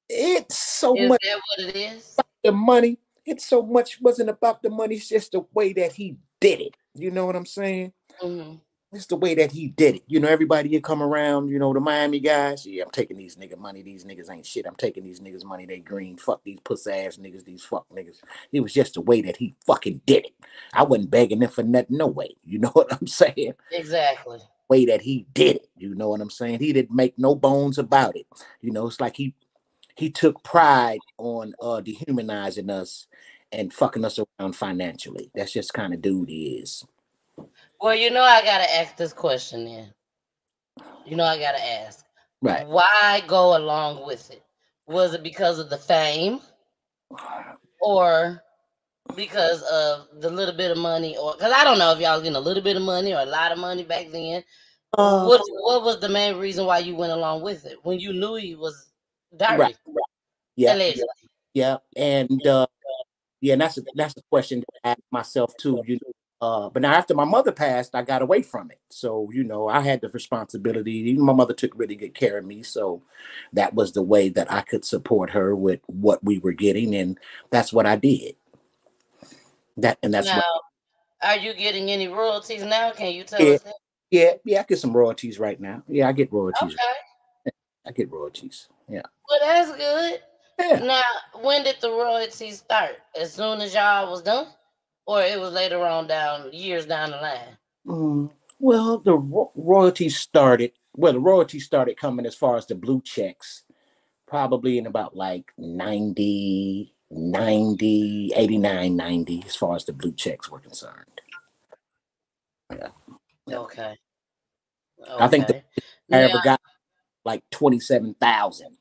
It's so Is much that what it is? the money. It's so much wasn't about the money. It's just the way that he did it. You know what I'm saying? Mhm. It's the way that he did it. You know, everybody you come around, you know, the Miami guys. Yeah, I'm taking these nigga money. These niggas ain't shit. I'm taking these niggas money. They green. Fuck these puss ass niggas. These fuck niggas. It was just the way that he fucking did it. I wasn't begging them for nothing. No way. You know what I'm saying? Exactly. Way that he did it. You know what I'm saying? He didn't make no bones about it. You know, it's like he he took pride on uh dehumanizing us and fucking us around financially. That's just kind of dude he is. Well, you know, I gotta ask this question then. You know, I gotta ask. Right. Why go along with it? Was it because of the fame or because of the little bit of money? Or because I don't know if y'all getting a little bit of money or a lot of money back then. Uh, what what was the main reason why you went along with it when you knew he was dirty? Right. yeah. Allegedly. Yeah, and uh, yeah, and that's a, that's a question that I ask myself too. You know, uh, but now after my mother passed, I got away from it. So you know, I had the responsibility. Even my mother took really good care of me, so that was the way that I could support her with what we were getting, and that's what I did. That and that's now, what. are you getting any royalties now? Can you tell Yeah. us that? Yeah, yeah, I get some royalties right now. Yeah, I get royalties. Okay. I get royalties. Yeah. Well, that's good. Yeah. Now, when did the royalties start? As soon as y'all was done, or it was later on down years down the line? Mm, well, the ro- royalties started. Well, the royalties started coming as far as the blue checks, probably in about like 90, 90, 89, 90, as far as the blue checks were concerned. Yeah. Yeah. Okay. I think the- Okay. I ever got like 27,000.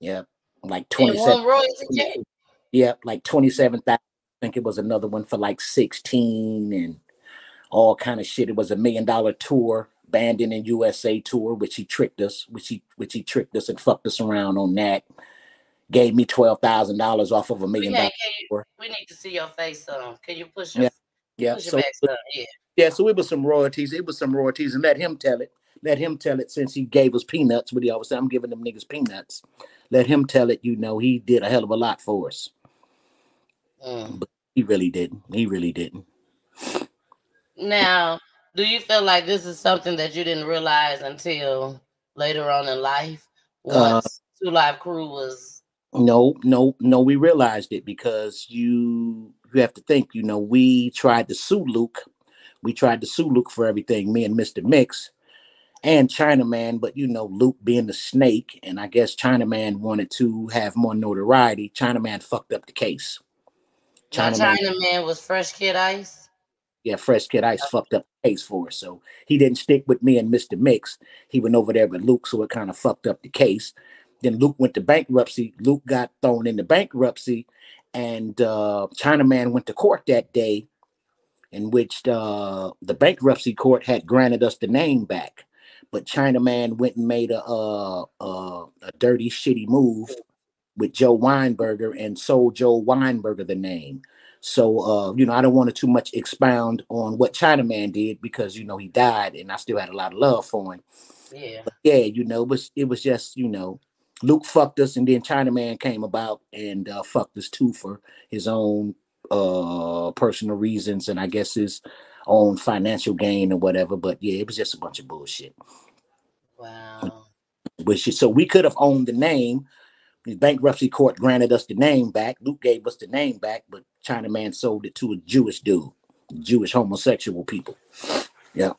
Yep. Like 27. one. Yep. Like 27,000. I think it was another one for like 16 and all kind of shit. It was a million dollar tour, Banned in USA tour, which he tricked us, which he which he tricked us and fucked us around on that. Gave me twelve thousand dollars off of a million dollars. we need to see your face. Some. Can you push your, Yeah. Yeah. push your So back some? Yeah. yeah, so it was some royalties. It was some royalties, and let him tell it. Let him tell it since he gave us peanuts. What he always said, I'm giving them niggas peanuts. Let him tell it. You know, he did a hell of a lot for us. Mm. He really didn't. He really didn't. Now, do you feel like this is something that you didn't realize until later on in life? Uh, Two Live Crew was No, no, no. We realized it because you you have to think. You know, we tried to sue Luke. We tried to sue Luke for everything. Me and Mister Mix and Chinaman, but you know, Luke being the snake, and I guess Chinaman wanted to have more notoriety. Chinaman fucked up the case. Chinaman, China Man was Fresh Kid Ice. yeah, Fresh Kid Ice fucked up the case for us. So he didn't stick with me and Mister Mix. He went over there with Luke, so it kind of fucked up the case. Then Luke went to bankruptcy. Luke got thrown into bankruptcy, and uh, Chinaman went to court that day, in which uh, the bankruptcy court had granted us the name back. but Chinaman went and made a uh, uh, a dirty, shitty move with Joe Weinberger and sold Joe Weinberger the name. So uh, you know, I don't want to too much expound on what Chinaman did because you know he died, and I still had a lot of love for him. Yeah. But yeah, you know, it was it was just you know, Luke fucked us, and then Chinaman came about and uh, fucked us too for his own uh personal reasons, and I guess his own financial gain or whatever. But yeah, it was just a bunch of bullshit. Wow. Which so we could have owned the name. The bankruptcy court granted us the name back. Luke gave us the name back, but Chinaman sold it to a Jewish dude, Jewish homosexual people. Yeah.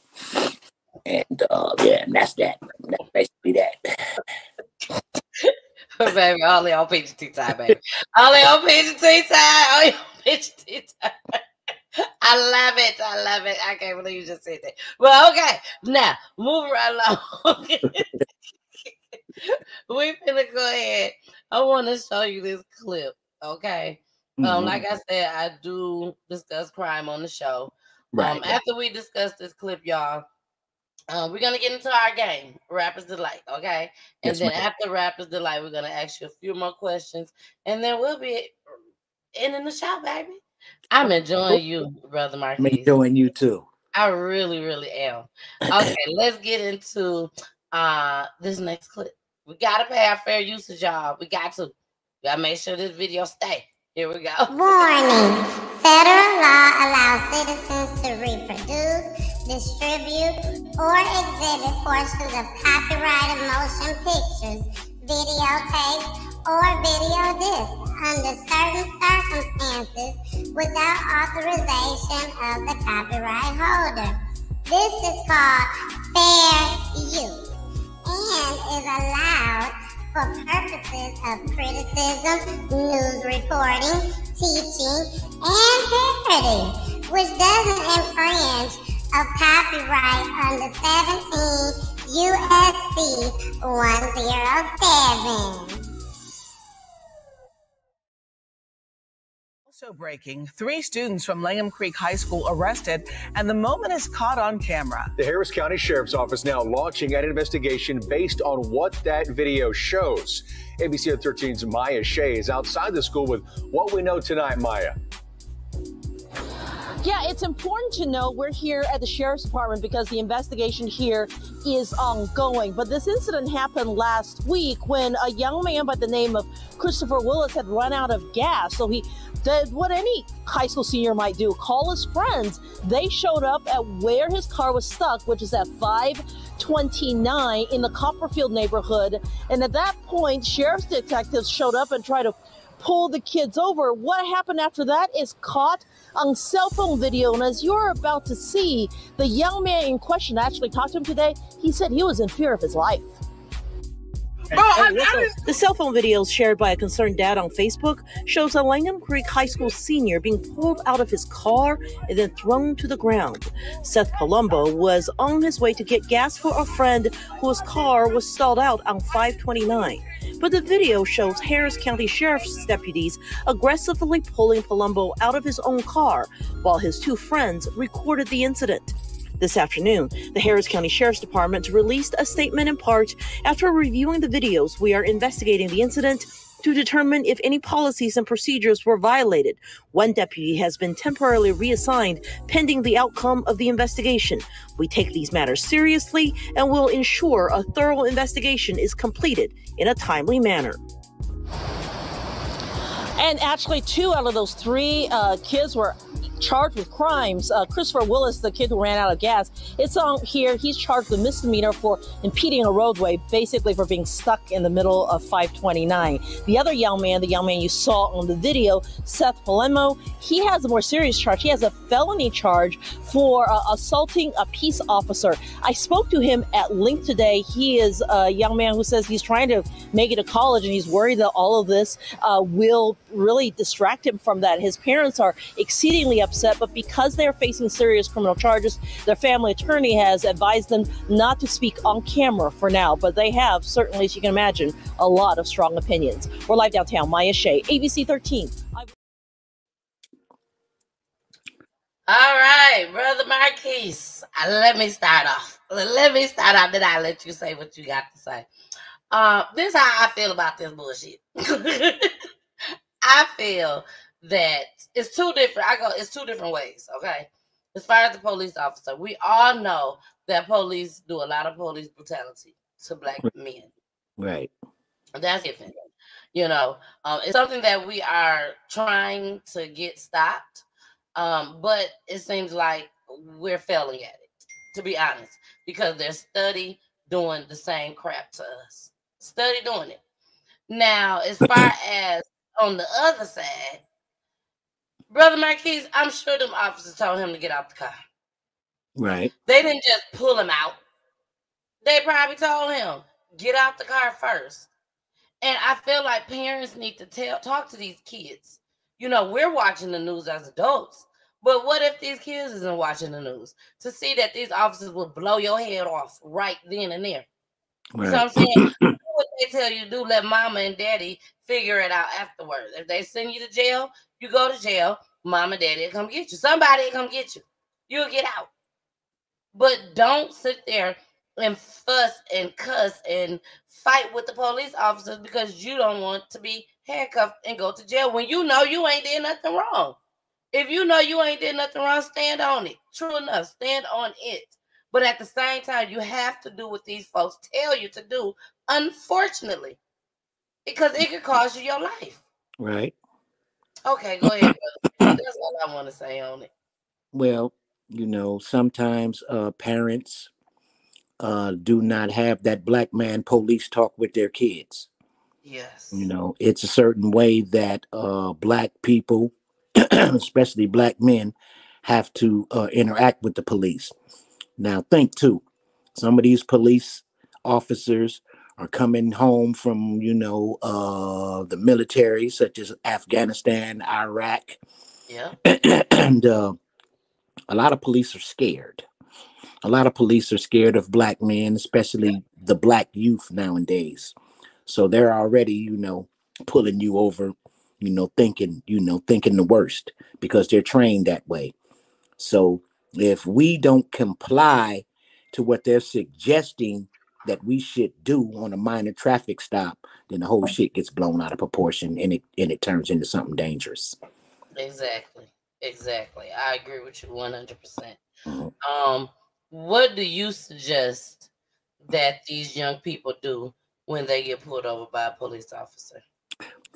And uh yeah, and that's that. That's basically that. baby, only on PGT time, baby. only on PGT time. Only on PGT time. I love it. I love it. I can't believe you just said that. Well, okay. Now, move right along. we finna go ahead. I want to show you this clip. Okay. Um, Mhm. like I said, I do discuss crime on the show. right. Um, after we discuss this clip, y'all, uh, we're gonna get into our game, Rappers Delight, okay? And Yes, then after Rappers Delight, we're gonna ask you a few more questions, and then we'll be ending the show, baby. I'm enjoying you, brother I'm Marquis. enjoying you too. I really, really am. Okay, let's get into uh this next clip. We gotta pay our fair usage, y'all. We got to. We gotta make sure this video stay. Here we go. Warning! Federal law allows citizens to reproduce, distribute, or exhibit portions of copyrighted motion pictures, videotapes, or video discs under certain circumstances without authorization of the copyright holder. This is called for purposes of criticism, news reporting, teaching, and parody, which doesn't infringe of copyright under 17 USC 107. Also breaking, three students from Langham Creek High School arrested, and the moment is caught on camera. The Harris County Sheriff's Office now launching an investigation based on what that video shows. ABC 13's Miya Shay is outside the school with what we know tonight, Miya. Yeah, it's important to know we're here at the sheriff's department because the investigation here is ongoing. But this incident happened last week when a young man by the name of Christopher Willis had run out of gas. So he did what any high school senior might do call his friends. They showed up at where his car was stuck, which is at 529 in the Copperfield neighborhood. And at that point, sheriff's detectives showed up and tried to pull the kids over. What happened after that is caught on cell phone video. And as you're about to see, the young man in question, I actually talked to him today. He said he was in fear of his life. The cell phone videos shared by a concerned dad on Facebook shows a Langham Creek High School senior being pulled out of his car and then thrown to the ground. Seth Palumbo was on his way to get gas for a friend whose car was stalled out on 529. But the video shows Harris County Sheriff's deputies aggressively pulling Palumbo out of his own car while his two friends recorded the incident. This afternoon, the Harris County Sheriff's Department released a statement in part after reviewing the videos. We are investigating the incident to determine if any policies and procedures were violated. One deputy has been temporarily reassigned pending the outcome of the investigation. We take these matters seriously and will ensure a thorough investigation is completed in a timely manner. And actually, two out of those three uh, kids were charged with crimes. Uh, Christopher Willis, the kid who ran out of gas, it's on here. He's charged with misdemeanor for impeding a roadway, basically for being stuck in the middle of 529. The other young man, the young man you saw on the video, Seth Palermo, he has a more serious charge. He has a felony charge for uh, assaulting a peace officer. I spoke to him at length today. He is a young man who says he's trying to make it to college and he's worried that all of this uh, will really distract him from that. His parents are exceedingly upset, but because they're facing serious criminal charges, their family attorney has advised them not to speak on camera for now. But they have, certainly, as you can imagine, a lot of strong opinions. We're live downtown. Miya Shay, ABC 13. All right, brother Marquise. Uh, let me start off. Let me start off. Then I let you say what you got to say. Uh, this is how I feel about this bullshit. I feel that it's two different. I go. It's two different ways. Okay. As far as the police officer, we all know that police do a lot of police brutality to black men. Right. That's different. You know, um, it's something that we are trying to get stopped, um, but it seems like we're failing at it, to be honest, because they're study doing the same crap to us. Study doing it. Now, as far as on the other side, Brother Marquise, I'm sure them officers told him to get out the car. Right. They didn't just pull him out. They probably told him, get out the car first. And I feel like parents need to tell talk to these kids. You know, we're watching the news as adults, but what if these kids isn't watching the news to see that these officers will blow your head off right then and there? Right. So I'm saying what they tell you to do, let mama and daddy figure it out afterwards. If they send you to jail, you go to jail. mom and daddy come get you. Somebody come get you. You'll get out. But don't sit there and fuss and cuss and fight with the police officers because you don't want to be handcuffed and go to jail when you know you ain't did nothing wrong. If you know you ain't did nothing wrong, stand on it. True enough, stand on it. But at the same time, you have to do what these folks tell you to do, unfortunately, because it could cost you your life. Right. Okay, go ahead. That's all I want to say on it. Well, you know, sometimes uh, parents uh, do not have that black man police talk with their kids. Yes. You know, it's a certain way that uh, black people, especially black men, have to uh, interact with the police. Now, think too, some of these police officers are coming home from, you know, uh, the military, such as Afghanistan, Iraq, Yeah. and uh, a lot of police are scared. A lot of police are scared of black men, especially the black youth nowadays. So they're already, you know, pulling you over, you know, thinking, you know, thinking the worst because they're trained that way. So if we don't comply to what they're suggesting that we should do on a minor traffic stop, then the whole shit gets blown out of proportion and it and it turns into something dangerous. Exactly. Exactly. I agree with you 100%. Mhm. Um, what do you suggest that these young people do when they get pulled over by a police officer?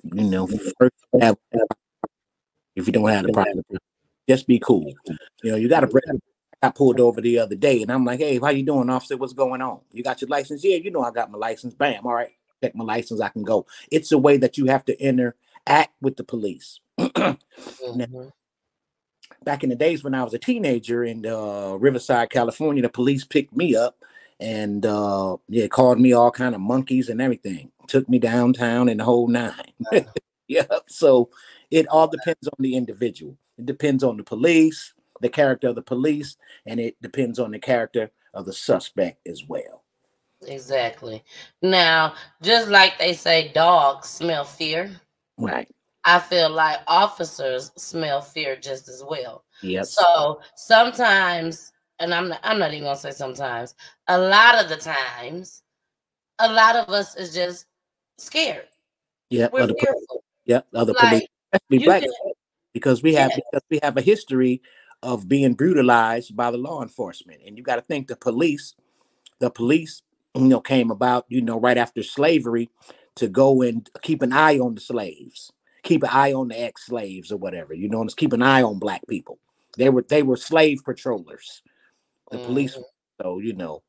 You know, first have, if you don't have the problem, just be cool. You know, you got to break. I got pulled over the other day, and I'm like, "Hey, how you doing, officer? What's going on? You got your license? Yeah, you know I got my license. Bam, all right, check my license. I can go. It's a way that you have to interact with the police. Mhm. Back in the days when I was a teenager in uh, Riverside, California, the police picked me up and uh, yeah, called me all kind of monkeys and everything. Took me downtown and the whole nine. yeah, so it all depends on the individual. It depends on the police, the character of the police, and it depends on the character of the suspect as well. Exactly. Now, just like they say dogs smell fear, Right. I feel like officers smell fear just as well. Yep. So sometimes, and I'm not, I'm not even gonna say sometimes, a lot of the times, a lot of us is just scared. Yeah, We're Other, fearful. yep. Other Like, police, You black, can, because we have Yeah. because we have a history of being brutalized by the law enforcement, and you got to think the police, the police, you know, came about, you know, right after slavery to go and keep an eye on the slaves, keep an eye on the ex-slaves or whatever, you know, and just keep an eye on black people. They were they were slave patrollers. The police, Mhm. so you know,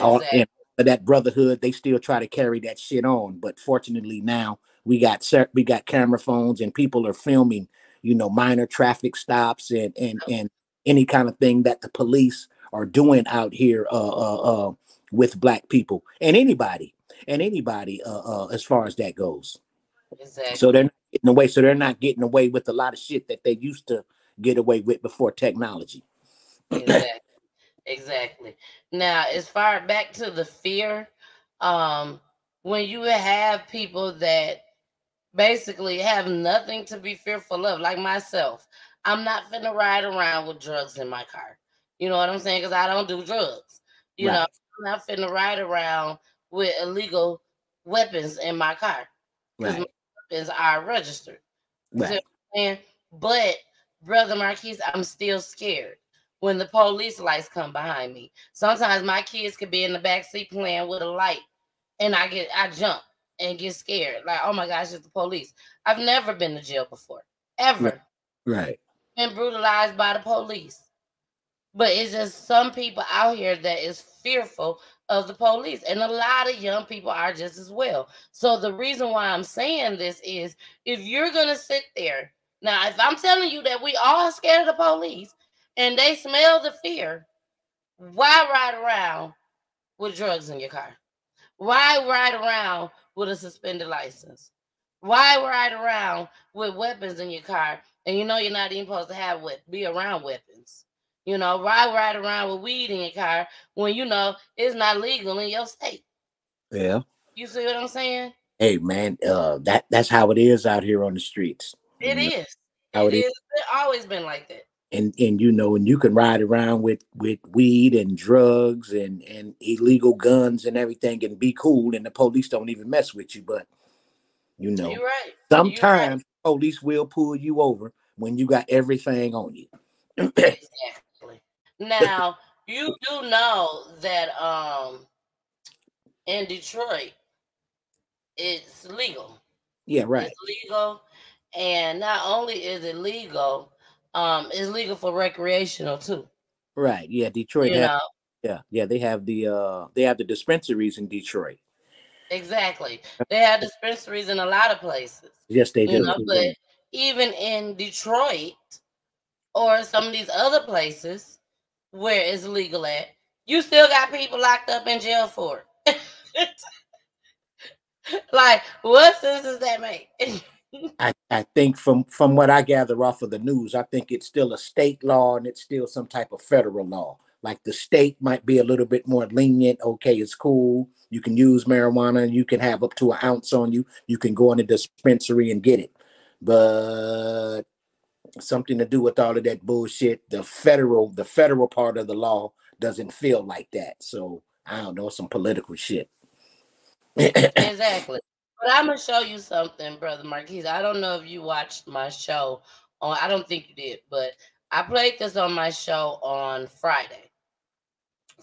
all Exactly. and that brotherhood, they still try to carry that shit on. But fortunately, now we got we got camera phones and people are filming, you know, minor traffic stops and and and any kind of thing that the police are doing out here uh uh, uh with black people and anybody and anybody uh, uh as far as that goes. Exactly. So they're not getting away. So they're not getting away with a lot of shit that they used to get away with before technology. exactly. Exactly. Now, as far back to the fear, um, when you have people that basically have nothing to be fearful of, like myself, I'm not finna ride around with drugs in my car. You know what I'm saying? Because I don't do drugs. You know, I'm not finna ride around with illegal weapons in my car. Because Right. my weapons are registered. Right. saying? But brother Marquis, I'm still scared when the police lights come behind me. Sometimes my kids could be in the back seat playing with a light, and I get I jump and get scared. Like, oh my gosh, it's the police. I've never been to jail before, ever Right. been brutalized by the police. But it's just some people out here that is fearful of the police. And a lot of young people are just as well. So the reason why I'm saying this is if you're gonna sit there now, if I'm telling you that we all scared of the police and they smell the fear, why ride around with drugs in your car? Why ride around with a suspended license? Why ride around with weapons in your car and you know you're not even supposed to have what be around weapons? You know, why ride around with weed in your car when you know it's not legal in your state? Yeah. You see what I'm saying? Hey man, uh that that's how it is out here on the streets. It You know, is. How It it is. It's always been like that. And and you know and you can ride around with with weed and drugs and and illegal guns and everything and be cool and the police don't even mess with you but you know right. You're right. sometimes police will pull you over when you got everything on you Exactly. Now you do know that um in Detroit it's legal. yeah right It's legal, and not only is it legal, um, it's legal for recreational too. right yeah detroit You have, yeah yeah they have the uh they have the dispensaries in detroit exactly. They have dispensaries in a lot of places. yes they you do know, but even in Detroit or some of these other places where it's legal at, you still got people locked up in jail for it. like, what sense does that make? I, I think from from what I gather off of the news, I think it's still a state law and it's still some type of federal law. Like the state might be a little bit more lenient. Okay, it's cool. You can use marijuana. You can have up to an ounce on you. You can go in a dispensary and get it. But something to do with all of that bullshit. The federal, the federal part of the law doesn't feel like that. So I don't know, some political shit. exactly. But I'm gonna show you something, brother Marquis. I don't know if you watched my show on. I don't think you did, but I played this on my show on Friday.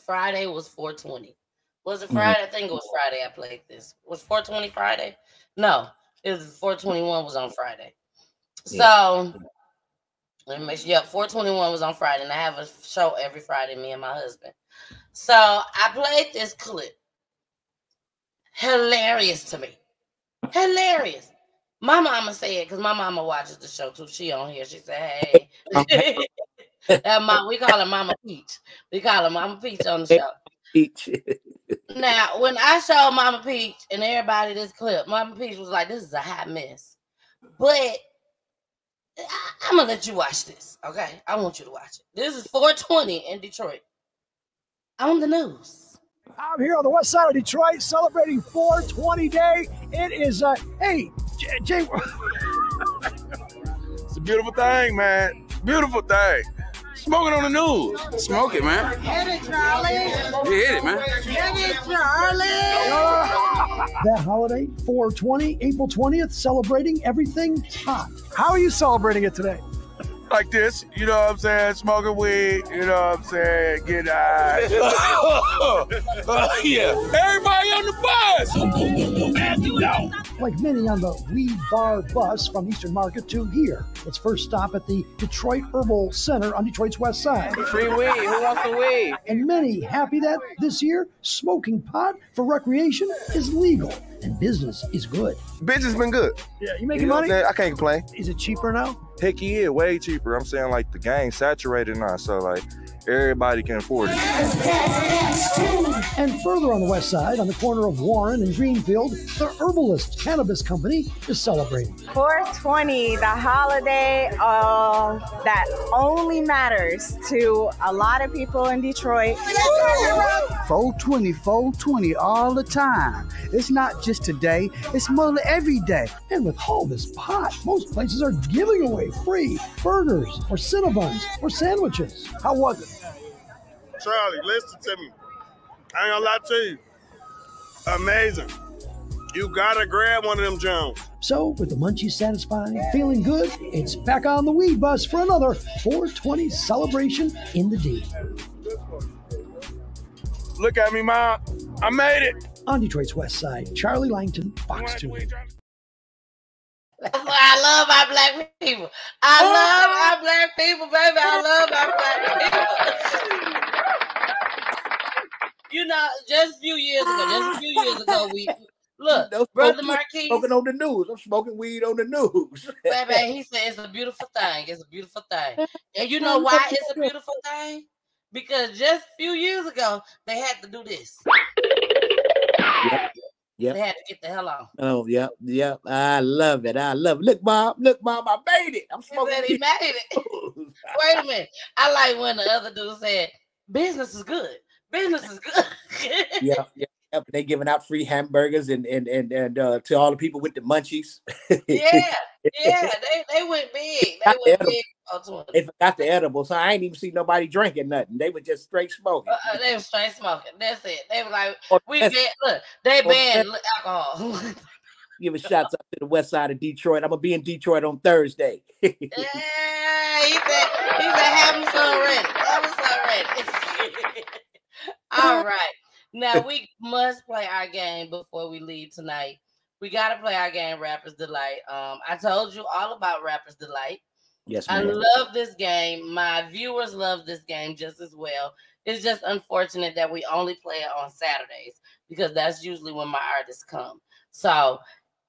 Friday was 420. Was it Mhm. Friday? I think it was Friday. I played this. Was 420 Friday? No, it was 421 was on Friday. Yeah. So let me make sure. Yeah, 421 was on Friday, and I have a show every Friday. Me and my husband. So I played this clip. Hilarious to me. Hilarious. My mama said, because my mama watches the show too. She on here. She said, "Hey, uh-huh. that mom, we call her Mama Peach. We call her Mama Peach on the show." Each. Now, when I showed Mama Peach and everybody this clip, Mama Peach was like, "This is a hot mess," but I- I'm gonna let you watch this. Okay, I want you to watch it. This is 420 in Detroit on the news. I'm here on the west side of Detroit celebrating 420 Day. It is, uh, hey, Jay, Jay It's a beautiful thing, man. Beautiful thing. Smoking on the news. Smoke it, man. Hit it, Charlie. You hit it, man. Hit it, Charlie. that holiday, 420, April 20th, celebrating everything hot. How are you celebrating it today? Like this, you know what I'm saying? Smoking weed, you know what I'm saying? Get high. yeah. Everybody on the bus. Like many on the Weed Bar bus from Eastern Market to here. Its first stop at the Detroit Herbal Center on Detroit's west side. Free weed. Who wants the weed? And many happy that this year, smoking pot for recreation is legal and business is good. Business been good. Yeah, you making You know money? I'm? I can't complain. Is it cheaper now? Heck yeah, way cheaper. I'm saying like the game saturated now. So like everybody can afford it. And further on the west side, on the corner of Warren and Greenfield, the Herbalist Cannabis Company is celebrating. 420, the holiday uh, that only matters to a lot of people in Detroit. 420, 420 all the time. It's not just today, it's mostly every day. And with all this pot, most places are giving away free burgers or Cinnabons or sandwiches. How was it? Charlie, listen to me. I ain't gonna lie to you. Amazing. You gotta grab one of them Jones. So, with the munchies satisfied, feeling good, it's back on the weed bus for another 420 celebration in the D. Look at me, Mom. I made it. On Detroit's west side, Charlie Langton, Fox 2. That's why I love our black people. I love our black people, baby. I love our black people. you know, just a few years ago, just a few years ago, we look, No brother smoking- Marquis, Smoking on the news. I'm smoking weed on the news. baby, he said it's a beautiful thing. It's a beautiful thing. And you know why it's a beautiful thing? Because just a few years ago, they had to do this. Yep. They had to get the hell on. Oh, yep, yep. I love it. I love it. Look, Bob. Look, Bob. I made it. I'm He smoking. said he made it. Wait a minute. I like when the other dude said, business is good. Business is good. yeah, yeah. Yep. They giving out free hamburgers and and and and uh, to all the people with the munchies. yeah, yeah. They, they went big. They Got the went big. They forgot the edible, so I ain't even see nobody drinking nothing. They were just straight smoking. Uh, uh, they were straight smoking. That's it. They were like, Or we banned, look, they banned alcohol. Giving shots up to the west side of Detroit. I'm gonna be in Detroit on Thursday. yeah, he said, he said, have some ready. Have some ready. All right. Now we must play our game before we leave tonight. We gotta play our game, Rappers Delight. Um, I told you all about Rappers Delight. yes, I love this game. My viewers love this game just as well. It's just unfortunate that we only play it on Saturdays because that's usually when my artists come. So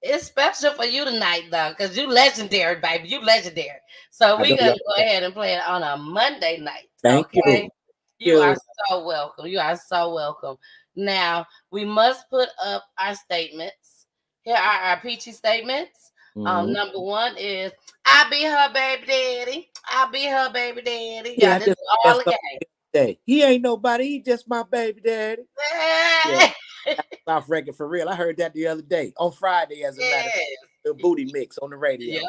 it's special for you tonight, though, because you legendary, baby. You legendary. So we're gonna go ahead and play it on a Monday night. Thank okay? You are so welcome. You are so welcome. Now we must put up our statements. Here are our peachy statements. Um, Mhm. number one is I be her baby daddy. I be her baby daddy. Yeah, this is all that's the the- game. Day. He ain't nobody. He just my baby daddy. Yeah. South record for real. I heard that the other day on Friday, as a matter of fact, the booty mix on the radio.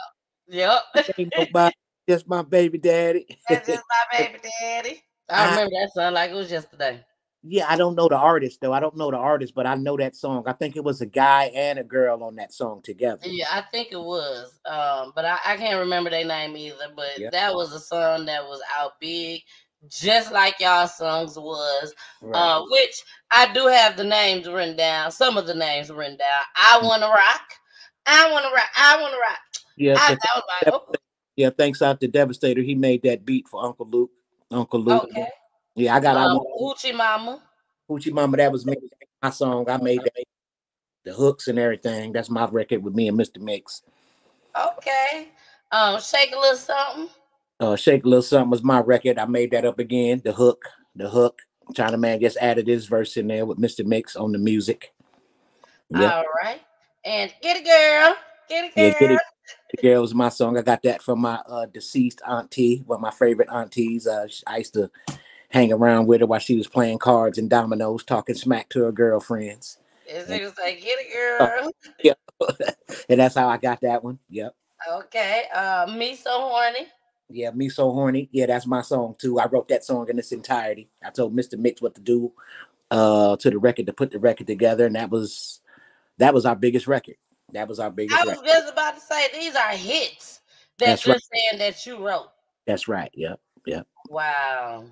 Yep. Yep. Ain't nobody, just my baby daddy. That's just my baby daddy. I I- remember that song like it was yesterday. yeah, I don't know the artist though. I don't know the artist, but I know that song. I think it was a guy and a girl on that song together. Yeah, I think it was. Um, but I, I can't remember their name either. But Yeah. that was a song that was out big, just like y'all songs was. Right. Uh, which I do have the names written down. Some of the names written down. I Mm. wanna rock. I wanna rock. I wanna rock. yeah, I, that was my oh, yeah. Thanks out to Devastator. He made that beat for Uncle Luke. Uncle Luke. okay. Yeah, I got Um, Hoochie Mama. Hoochie Mama. That was me. My song. I made that. The hooks and everything. That's my record with me and Mr. Mixx. Okay. Um, shake a little something. Uh, Shake a Little Something was my record. I made that up again. The hook, the hook. China Man just added his verse in there with Mr. Mixx on the music. Yeah, All right. And get it, girl. Get it, girl. yeah, get it. The girl was my song. I got that from my uh, deceased auntie, one of my favorite aunties. Uh, I used to hang around with her while she was playing cards and dominoes, talking smack to her girlfriends. It's just like, get it, girl. Yeah, and that's how I got that one. Yep. Okay. Uh, me so horny. Yeah, me so horny. Yeah, that's my song too. I wrote that song in its entirety. I told Mr. Mixx what to do uh to the record to put the record together, and that was that was our biggest record. That was our biggest I was record. just about to say these are hits that That's you're right. saying that you wrote. That's right. Yep. Yep. Wow.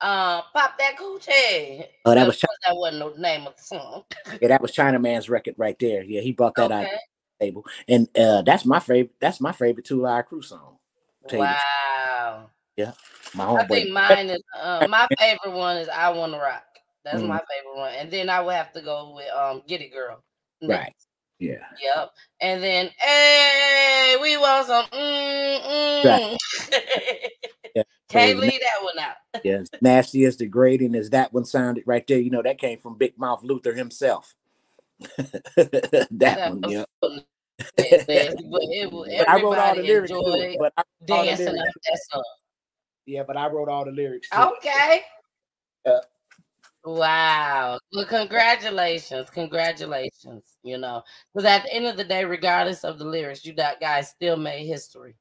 Uh, pop that coochie. Oh, that was Chi- course, that wasn't the name of the song. Yeah, that was China Man's record right there. Yeah, he brought that out Okay. to table. And uh that's my favorite that's my favorite two live crew song. Tell you the truth. Wow. Yeah. My I think mine is uh, my favorite one is I Wanna Rock. That's Mhm. my favorite one. And then I would have to go with um Get It Girl. next. Right. Yeah. Yep. And then, hey, we want some. Mm, mm. Right. Yeah. Can't So, leave that one out. yes, nasty as degrading as that one sounded right there. You know that came from Big Mouth Luther himself. that one, yeah. But it But I wrote all the lyrics to enjoyed it. But I wrote all the dancing lyrics. that song. Yeah, but I wrote all the lyrics. to it. Okay. Yeah. Wow. Well, congratulations. Congratulations. You know, because at the end of the day, regardless of the lyrics, you that guys still made history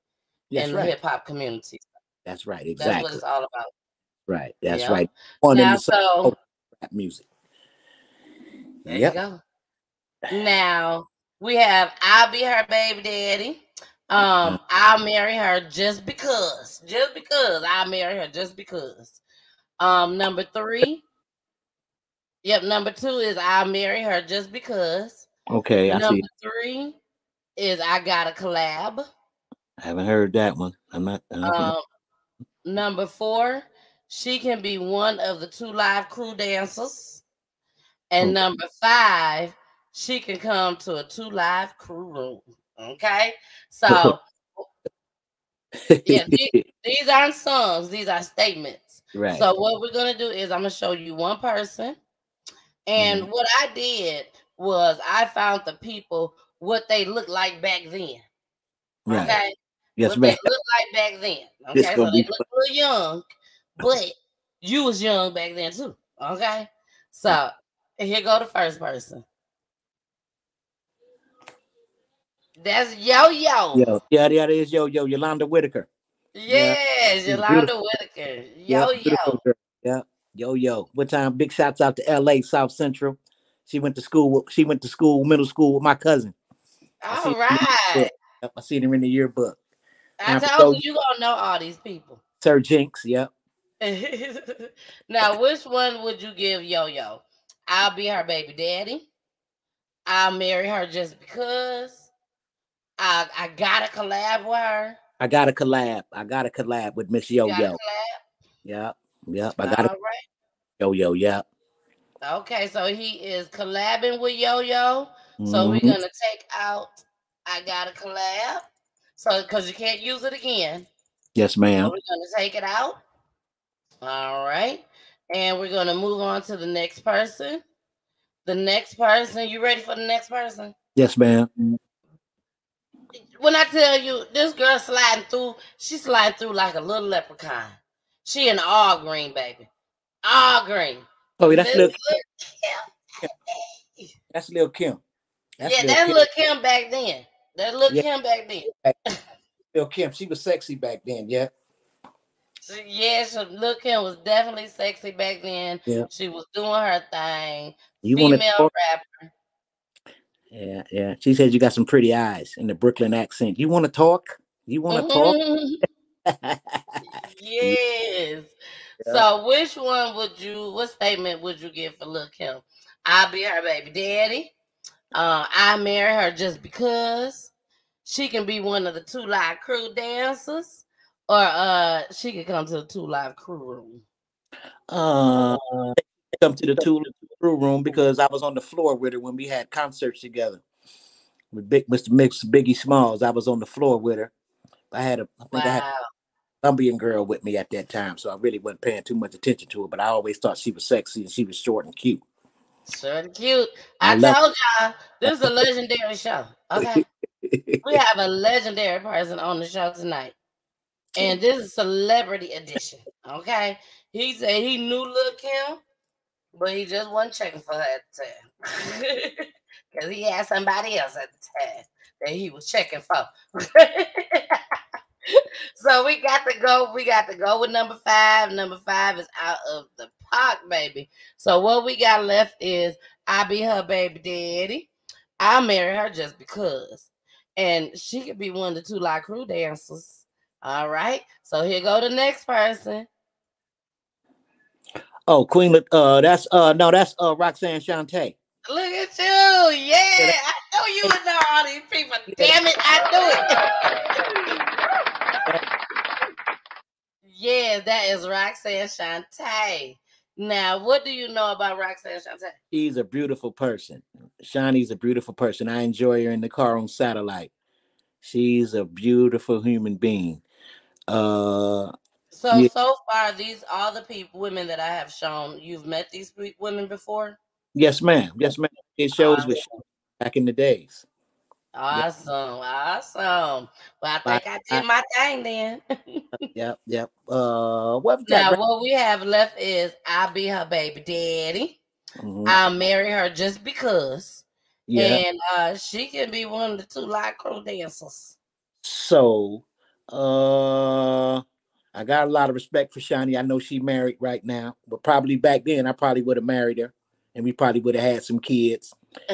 That's in the hip hop community. That's right. Exactly. That's what it's all about. Right. That's Yeah. right. On Now, the so rap music. there Yep. you go. Now we have I'll be her baby daddy. Um, I'll marry her just because. Just because I'll marry her just because. Um, number three. Yep, number two is I'll marry her just because. Okay, I number see. three is I got a collab. I haven't heard that one. I'm not. I don't know. Um, number four, she can be one of the two live crew dancers. And Okay. number five, she can come to a two live crew room. Okay. So, yeah, these, these aren't songs, these are statements. Right. So, what we're going to do is I'm going to show you one person. And Mm-hmm. what I did was I found the people what they looked like back then. Right. Okay. Yes, what ma'am. they looked like back then. Okay, so they be look a little young, but you was young back then too. Okay, so here go the first person. That's Yo Yo. Yo, yeah, yeah, it is Yo Yo Yolanda Whitaker. Yes, She's Yolanda. Whitaker. Yo Yo. Yeah, Yo Yo. What time? Big shouts out to L.A. South Central. She went to school. She went to school, middle school with my cousin. I All seen her in the right. Yep, I seen her in the yearbook. I for told you, you gonna know all these people. Sir Jinx. Yep. now, which one would you give Yo Yo? I'll be her baby daddy. I'll marry her just because. I I gotta collab with her. I gotta collab. I gotta collab with Miss Yo Yo. collab. Yep. I got All right. Yo Yo. Yep. Okay, so he is collabing with Yo Yo. So we're mm-hmm. gonna take out. I got a collab. So because you can't use it again. Yes, So ma'am. we're gonna take it out. All right. And we're gonna move on to the next person. The next person, you ready for the next person? Yes, ma'am. When I tell you this girl sliding through, she sliding through like a little leprechaun. She in all green, baby. All green. Oh, that's Little- little. That's Lil Kim. That's yeah, Lil that's Kim. little Kim back then. That little Yeah. Kim back then. Lil Kim. She was sexy back then. Yeah. She- Yeah, Lil Kim was definitely sexy back then. Yeah. She was doing her thing. You Female to? rapper. Yeah, yeah. She said you got some pretty eyes in the Brooklyn accent. You want to talk? You want to talk? yes. Yeah. So which one would you what statement would you give for Lil Kim? I'll be her baby daddy. Uh I marry her just because she can be one of the two live crew dancers, or uh she can come to the two live crew room. Uh, come to the two crew room because I was on the floor with her when we had concerts together with Big Mr. Mixx Biggie Smalls. I was on the floor with her. I had a I think I had a Colombian girl with me at that time, so I really wasn't paying too much attention to her. But I always thought she was sexy and she was short and cute. Short and cute. I I, told y'all this is a legendary show. Okay. we have a legendary person on the show tonight. And this is celebrity edition. Okay. He said he knew Lil Kim, but he just wasn't checking for her at the time. Because he had somebody else at the time that he was checking for. so we got to go. We got to go with number five. Number five is out of the park, baby. So what we got left is I be her baby daddy. I marry her just because. And she could be one of the two live crew dancers. All right. So here go the next person. Oh, Queen, uh, that's uh, no, that's uh, Roxanne Shante. Look at you. Yeah. I know you would know all these people. Damn it. I knew it. yeah, that is Roxanne Shante. Now, what do you know about Roxanne Shante? She's a beautiful person. Shawnee's a beautiful person. I enjoy her in the car on satellite. She's a beautiful human being. Uh, So Yeah. so far, these all the people, women that I have shown. You've met these women before. Yes, ma'am. Yes, ma'am. It shows with back in the days. Awesome, awesome. Well, I think I did my thing then. Yep, yep. Uh, what we now, got? what we have left is I'll be her baby daddy. Mhm. I'll marry her just because. Yeah. And uh, she can be one of the two live crew dancers. So, uh, I got a lot of respect for Shani. I know she married right now, but probably back then I probably would have married her, and we probably would have had some kids.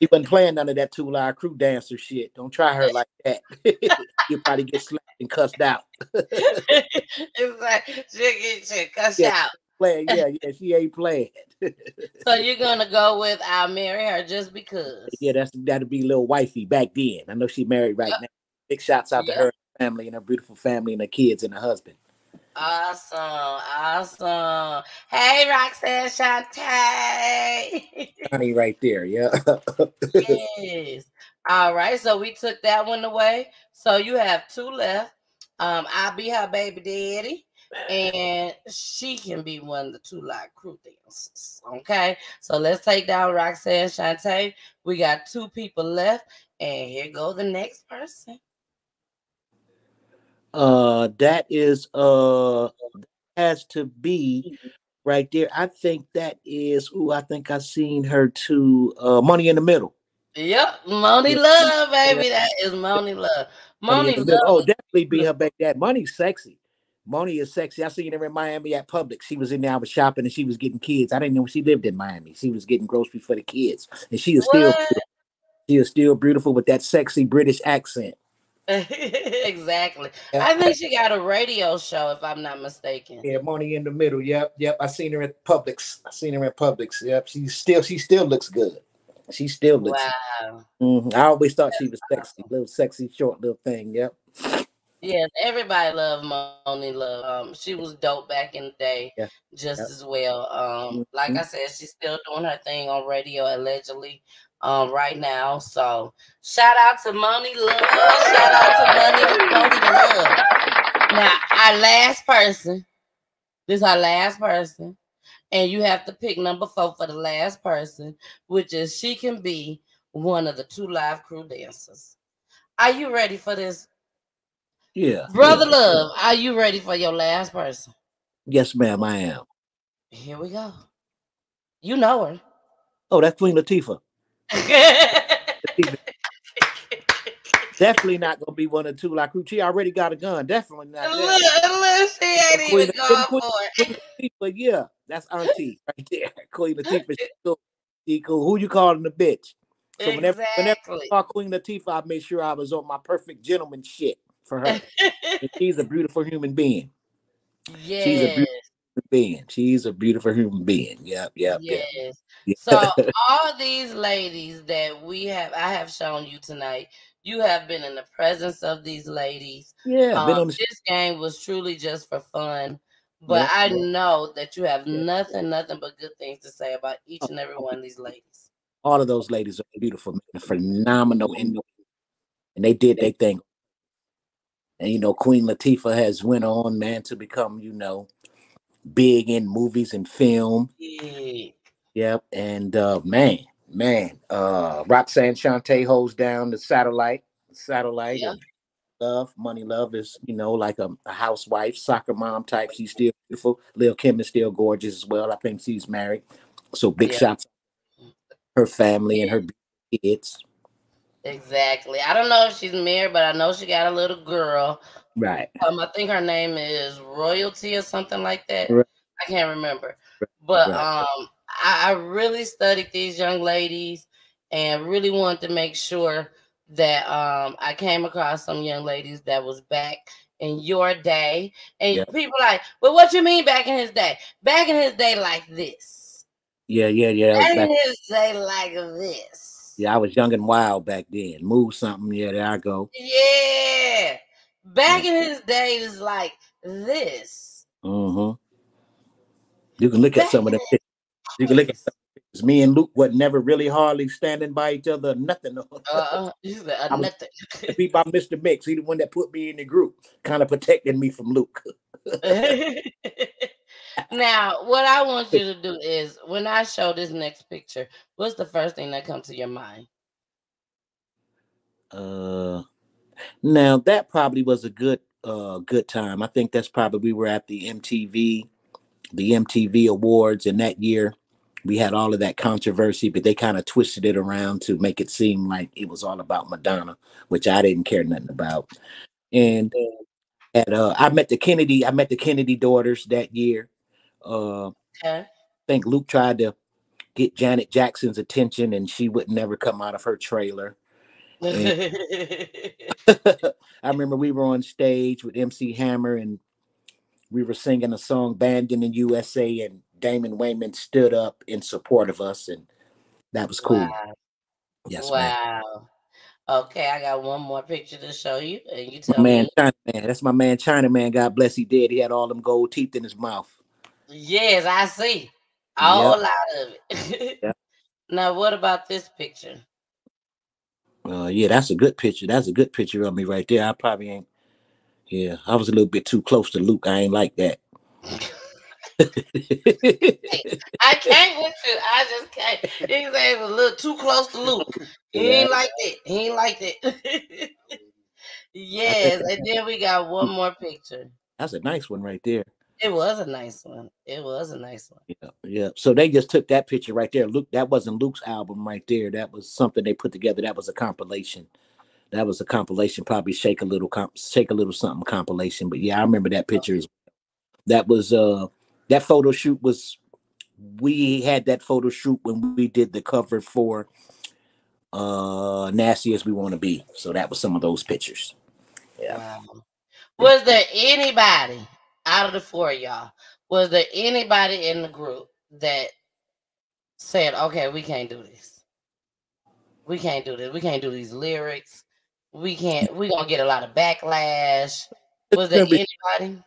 She wasn't playing none of that two live crew dancer shit. Don't try her like that. You'll probably get slapped and cussed out. it's like she get cussed Yeah. out. Playing, yeah, yeah, she ain't playing. So you're gonna go with I'll marry her just because. yeah, that's that'd be little wifey back then. I know she married right now. Big shouts out to her family and her beautiful family and her kids and her husband. Awesome, awesome. Hey, Roxanne Shante. Honey, right there, yeah. yes. All right. So we took that one away. So you have two left. Um, I'll be her baby daddy, and she can be one of the two live crew dancers. Okay. So let's take down Roxanne Shante. We got two people left, and here go the next person. Uh, that is uh has to be right there. I think that is. Ooh, I think I seen her to uh Monie in the Middle. Yep, Monie Love, baby. That is Monie Love. Money Moni in. Oh, definitely be her back. That Monie's sexy. Monie is sexy. I seen her in Miami at Publix. She was in there. I was shopping and she was getting kids. I didn't know she lived in Miami. She was getting groceries for the kids, and she is still she is still beautiful with that sexy British accent. exactly. Yeah. I think she got a radio show, if I'm not mistaken. Yeah, Monie in the Middle. Yep, yep. I seen her at Publix. I seen her at Publix. Yep. She still she still looks good. She still looks. Wow. Mhm. I always thought she was sexy, little sexy short little thing. Yep. Yes, everybody loved Monie Love. Um, she was dope back in the day, Yeah. just Yep. as well. Um, like I said, she's still doing her thing on radio allegedly, um, right now. So shout out to Monie Love. Shout out to Monie, Monie Love. Now, our last person. This is our last person. And you have to pick number four for the last person, which is she can be one of the two live crew dancers. Are you ready for this? Yeah. Brother yeah. Love, are you ready for your last person? Yes, ma'am. I am. Here we go. You know her. Oh, that's Queen Latifah. Definitely not gonna be one or two like She already got a gun. Definitely not. Look, look, she ain't Queen- even going Queen- for it. Yeah, that's Auntie right there. Queen Latifah. She cool. She cool. Who you calling a bitch? So whenever, whenever I saw Queen Latifah, I made sure I was on my perfect gentleman shit for her. She's a beautiful human being. She's a beautiful human being. She's a beautiful human being. Yep, yep, yep. yes. Yeah. So all these ladies that we have, I have shown you tonight. You have been in the presence of these ladies. Yeah, Um, the- this game was truly just for fun, but Yeah, I yeah. know that you have nothing, nothing but good things to say about each and every one of these ladies. all of those ladies are beautiful, phenomenal, and, and they did their thing. And you know, Queen Latifah has went on, man, to become, you know, big in movies and film. Yeah. Yep, and uh, man, man, uh, Roxanne Shante holds down the satellite, satellite, Yeah. love, money, love is you know like a, a housewife, soccer mom type. She's still beautiful. Lil Kim is still gorgeous as well. I think she's married. So big Yeah. shots, her family and her kids. Exactly. I don't know if she's married, but I know she got a little girl. Right. Um, I think her name is Royalty or something like that. Right. I can't remember. But Right. um, I, I really studied these young ladies and really wanted to make sure that um I came across some young ladies that was back in your day. And Yeah. people like, well, what you mean back in his day? Back in his day, like this. Yeah, yeah, yeah. was Back in his day, like this. Yeah, I was young and wild back then. Move something. Yeah, there I go. Yeah. Back in his days, like this. hmm You can look at some of them. pic- You can look at some 'Cause Me and Luke was never really hardly standing by each other, nothing. Uh, uh, nothing. be by Mr. Mixx. He the one that put me in the group, kind of protecting me from Luke. now, what I want you to do is when I show this next picture, what's the first thing that comes to your mind? Uh, now that probably was a good uh good time. I think that's probably we were at the MTV, the MTV Awards, and that year we had all of that controversy, but they kind of twisted it around to make it seem like it was all about Madonna, which I didn't care nothing about. And at uh, I met the Kennedy, I met the Kennedy daughters that year. Uh, Okay. I think Luke tried to get Janet Jackson's attention, and she would never come out of her trailer. I remember we were on stage with MC Hammer and we were singing a song Banned in the USA and Damon Wayans stood up in support of us and that was cool. Wow. Yes, wow. Okay, I got one more picture to show you, and you My tell man me. China Man. That's my man China Man. God bless he did. He had all them gold teeth in his mouth. Yes, I see a whole lot of it. Yep. now, what about this picture? Uh yeah, that's a good picture. That's a good picture of me right there. I probably ain't yeah, I was a little bit too close to Luke. I ain't like that. I can't with you. I just can't. He said it was a little too close to Luke. He ain't like that. He ain't like that. yes, and then we got one more picture. That's a nice one right there. It was a nice one. It was a nice one. Yeah, yeah. So they just took that picture right there. Luke, that wasn't Luke's album right there. That was something they put together. That was a compilation. That was a compilation, probably shake a little comp, shake a little something compilation. But yeah, I remember that picture. Is that was uh that photo shoot was we had that photo shoot when we did the cover for uh Nasty as We Want to Be. So that was some of those pictures. Yeah. Wow. Was there anybody out of the four of y'all? Was there anybody in the group that said, "Okay, we can't do this. We can't do this. We can't do these lyrics. We can't. we're gonna get a lot of backlash." Was there anybody?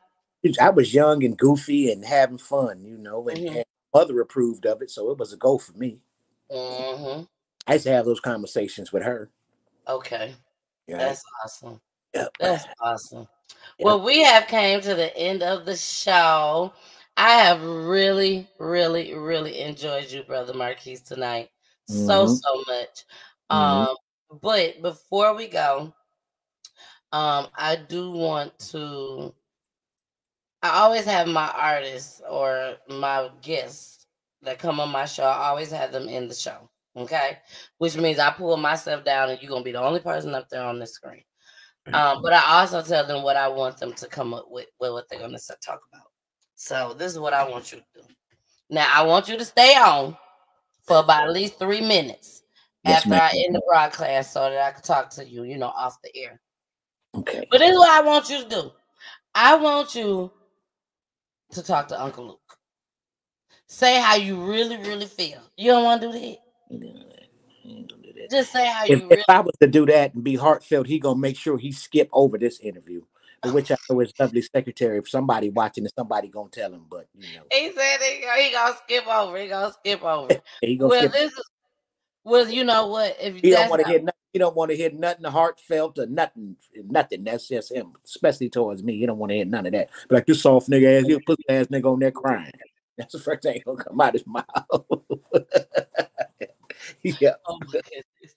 I was young and goofy and having fun, you know, and, Mhm. and mother approved of it, so it was a go for me. hmm I used to have those conversations with her. Okay, Yeah. that's awesome. Yep. That's awesome. Well, we have came to the end of the show. I have really, really, really enjoyed you, brother Marquis, tonight. So, Mhm. so much. Mhm. Um, but before we go, um, I do want to I always have my artists or my guests that come on my show, I always have them in the show. Okay. Which means I pull myself down and you're gonna be the only person up there on the screen. Um, but I also tell them what I want them to come up with, with what they're gonna s- talk about. So this is what I want you to do. Now I want you to stay on for about at least three minutes Yes, after ma'am. I end the broadcast so that I can talk to you, you know, off the air. Okay. But this is what I want you to do. I want you to talk to Uncle Luke. Say how you really, really feel. You don't want to do that. Just say how you If, really. if I was to do that and be heartfelt, he gonna make sure he skip over this interview. Which I know his lovely secretary. If somebody watching it, somebody gonna tell him. But you know, He said he, he gonna skip over. He gonna skip over. he gonna well, this is. Well, you know what? If He don't want to hear nothing. He don't want to hear nothing heartfelt or nothing. Nothing. That's just him. Especially towards me. He don't want to hear none of that. But like you soft nigga ass, you pussy ass nigga on there crying. That's the first thing gonna come out his mouth. yeah. Oh my goodness.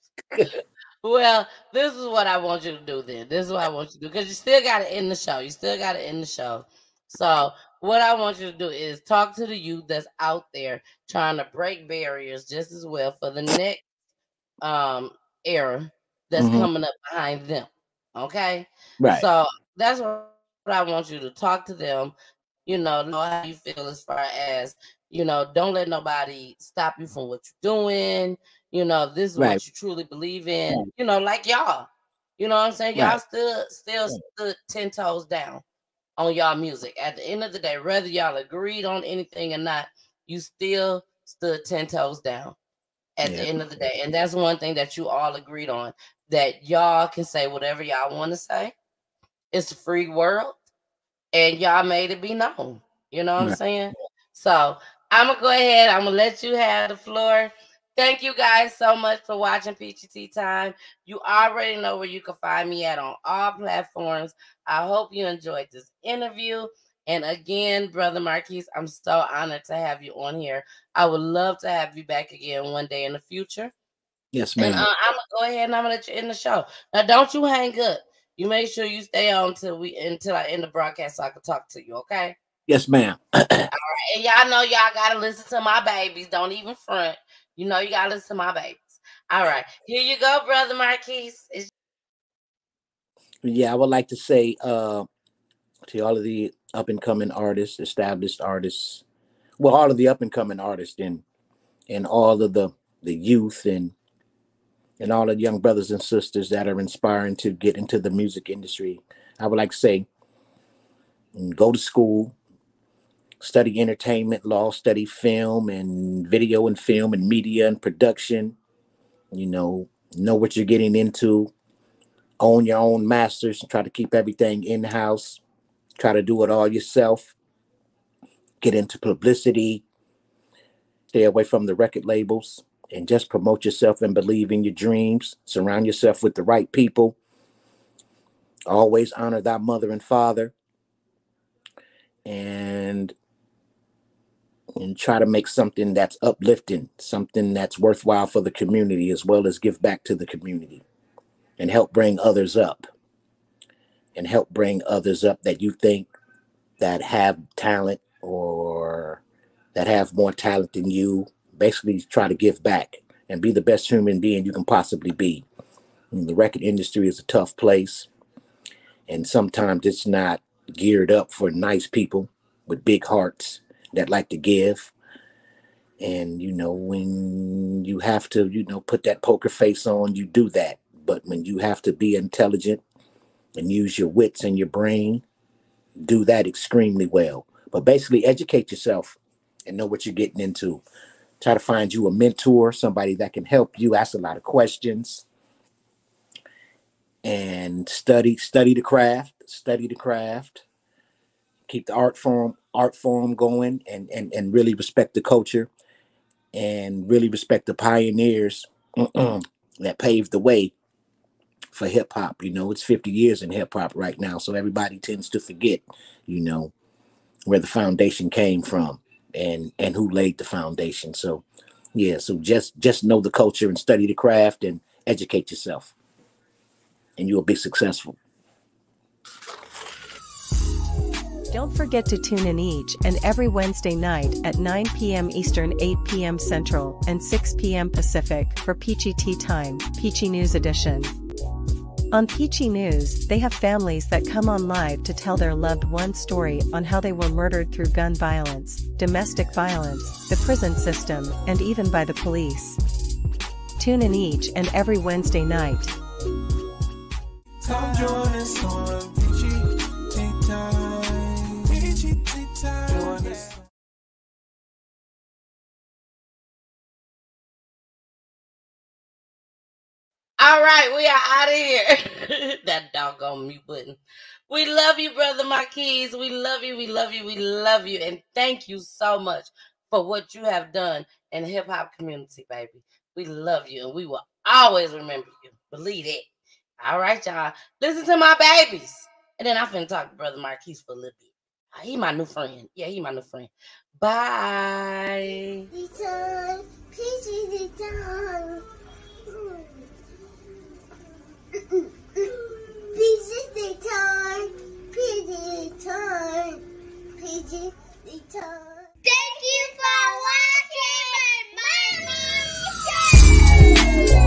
well, this is what I want you to do then. This is what I want you to do because you still got to end the show. You still got to end the show. So, what I want you to do is talk to the youth that's out there trying to break barriers just as well for the next um era that's Mhm. coming up behind them. Okay. Right. So that's what I want you to talk to them. You know, know how you feel as far as you know. Don't let nobody stop you from what you're doing. You know, this is Right. what you truly believe in. Right. You know, like y'all. You know what I'm saying? Y'all Right. still still stood ten toes down on y'all music. At the end of the day, whether y'all agreed on anything or not, you still stood ten toes down at the end of the day. And that's one thing that you all agreed on that y'all can say whatever y'all want to say. It's a free world, and y'all made it be known. You know what I'm saying? So I'm gonna go ahead. I'm gonna let you have the floor. Thank you guys so much for watching Peachy Tea Time. You already know where you can find me at on all platforms. I hope you enjoyed this interview. And again, Brother Marquis, I'm so honored to have you on here. I would love to have you back again one day in the future. Yes, ma'am. And uh, I'm gonna go ahead and I'm gonna let you end the show. Now, don't you hang up. You make sure you stay on until we until I end the broadcast so I can talk to you. Okay. Yes, ma'am. All right. And y'all know y'all gotta listen to my babies. Don't even front. You know you gotta listen to my babies. All right. Here you go, brother Marquis. It's- yeah, I would like to say uh, to all of the up and coming artists, established artists, well, all of the up and coming artists, and and all of the the youth and and all the young brothers and sisters that are inspiring to get into the music industry. I would like to say, go to school, study entertainment law, study film and video and film and media and production. You know, know what you're getting into. Own your own masters. And try to keep everything in house. Try to do it all yourself. Get into publicity. Stay away from the record labels and just promote yourself and believe in your dreams. Surround yourself with the right people. Always honor thy mother and father. And and try to make something that's uplifting, something that's worthwhile for the community, as well as give back to the community and help bring others up. And help bring others up that you think that have talent or that have more talent than you. Basically, try to give back and be the best human being you can possibly be. And the record industry is a tough place, and sometimes it's not geared up for nice people with big hearts that like to give. And you know, when you have to, you know, put that poker face on, you do that. But when you have to be intelligent and use your wits and your brain, do that extremely well. But basically, educate yourself and know what you're getting into. Try to find you a mentor, somebody that can help you ask a lot of questions and study study the craft, study the craft. Keep the art form art form going and and and really respect the culture and really respect the pioneers that paved the way for hip hop. You know, it's 50 years in hip hop right now, so everybody tends to forget, you know, where the foundation came from and and who laid the foundation. So, yeah, so just just know the culture and study the craft and educate yourself, and you'll be successful. Don't forget to tune in each and every Wednesday night at 9 p.m. Eastern, 8 p.m. Central, and 6 p.m. Pacific for Peachy Tea Time, Peachy News Edition. On Peachy News, they have families that come on live to tell their loved one's story on how they were murdered through gun violence, domestic violence, the prison system, and even by the police. Tune in each and every Wednesday night. All right, we are out of here. that doggone mute button. We love you, brother Marquis. We love you. We love you. We love you. And thank you so much for what you have done in the hip hop community, baby. We love you, and we will always remember you. Believe it. All right, y'all. Listen to my babies, and then I finna talk to brother Marquis for a little bit. Uh, He my new friend. Yeah, he my new friend. Bye. Pidgey time. Pidgey time. Pidgey time. Thank you for watching my mommy show.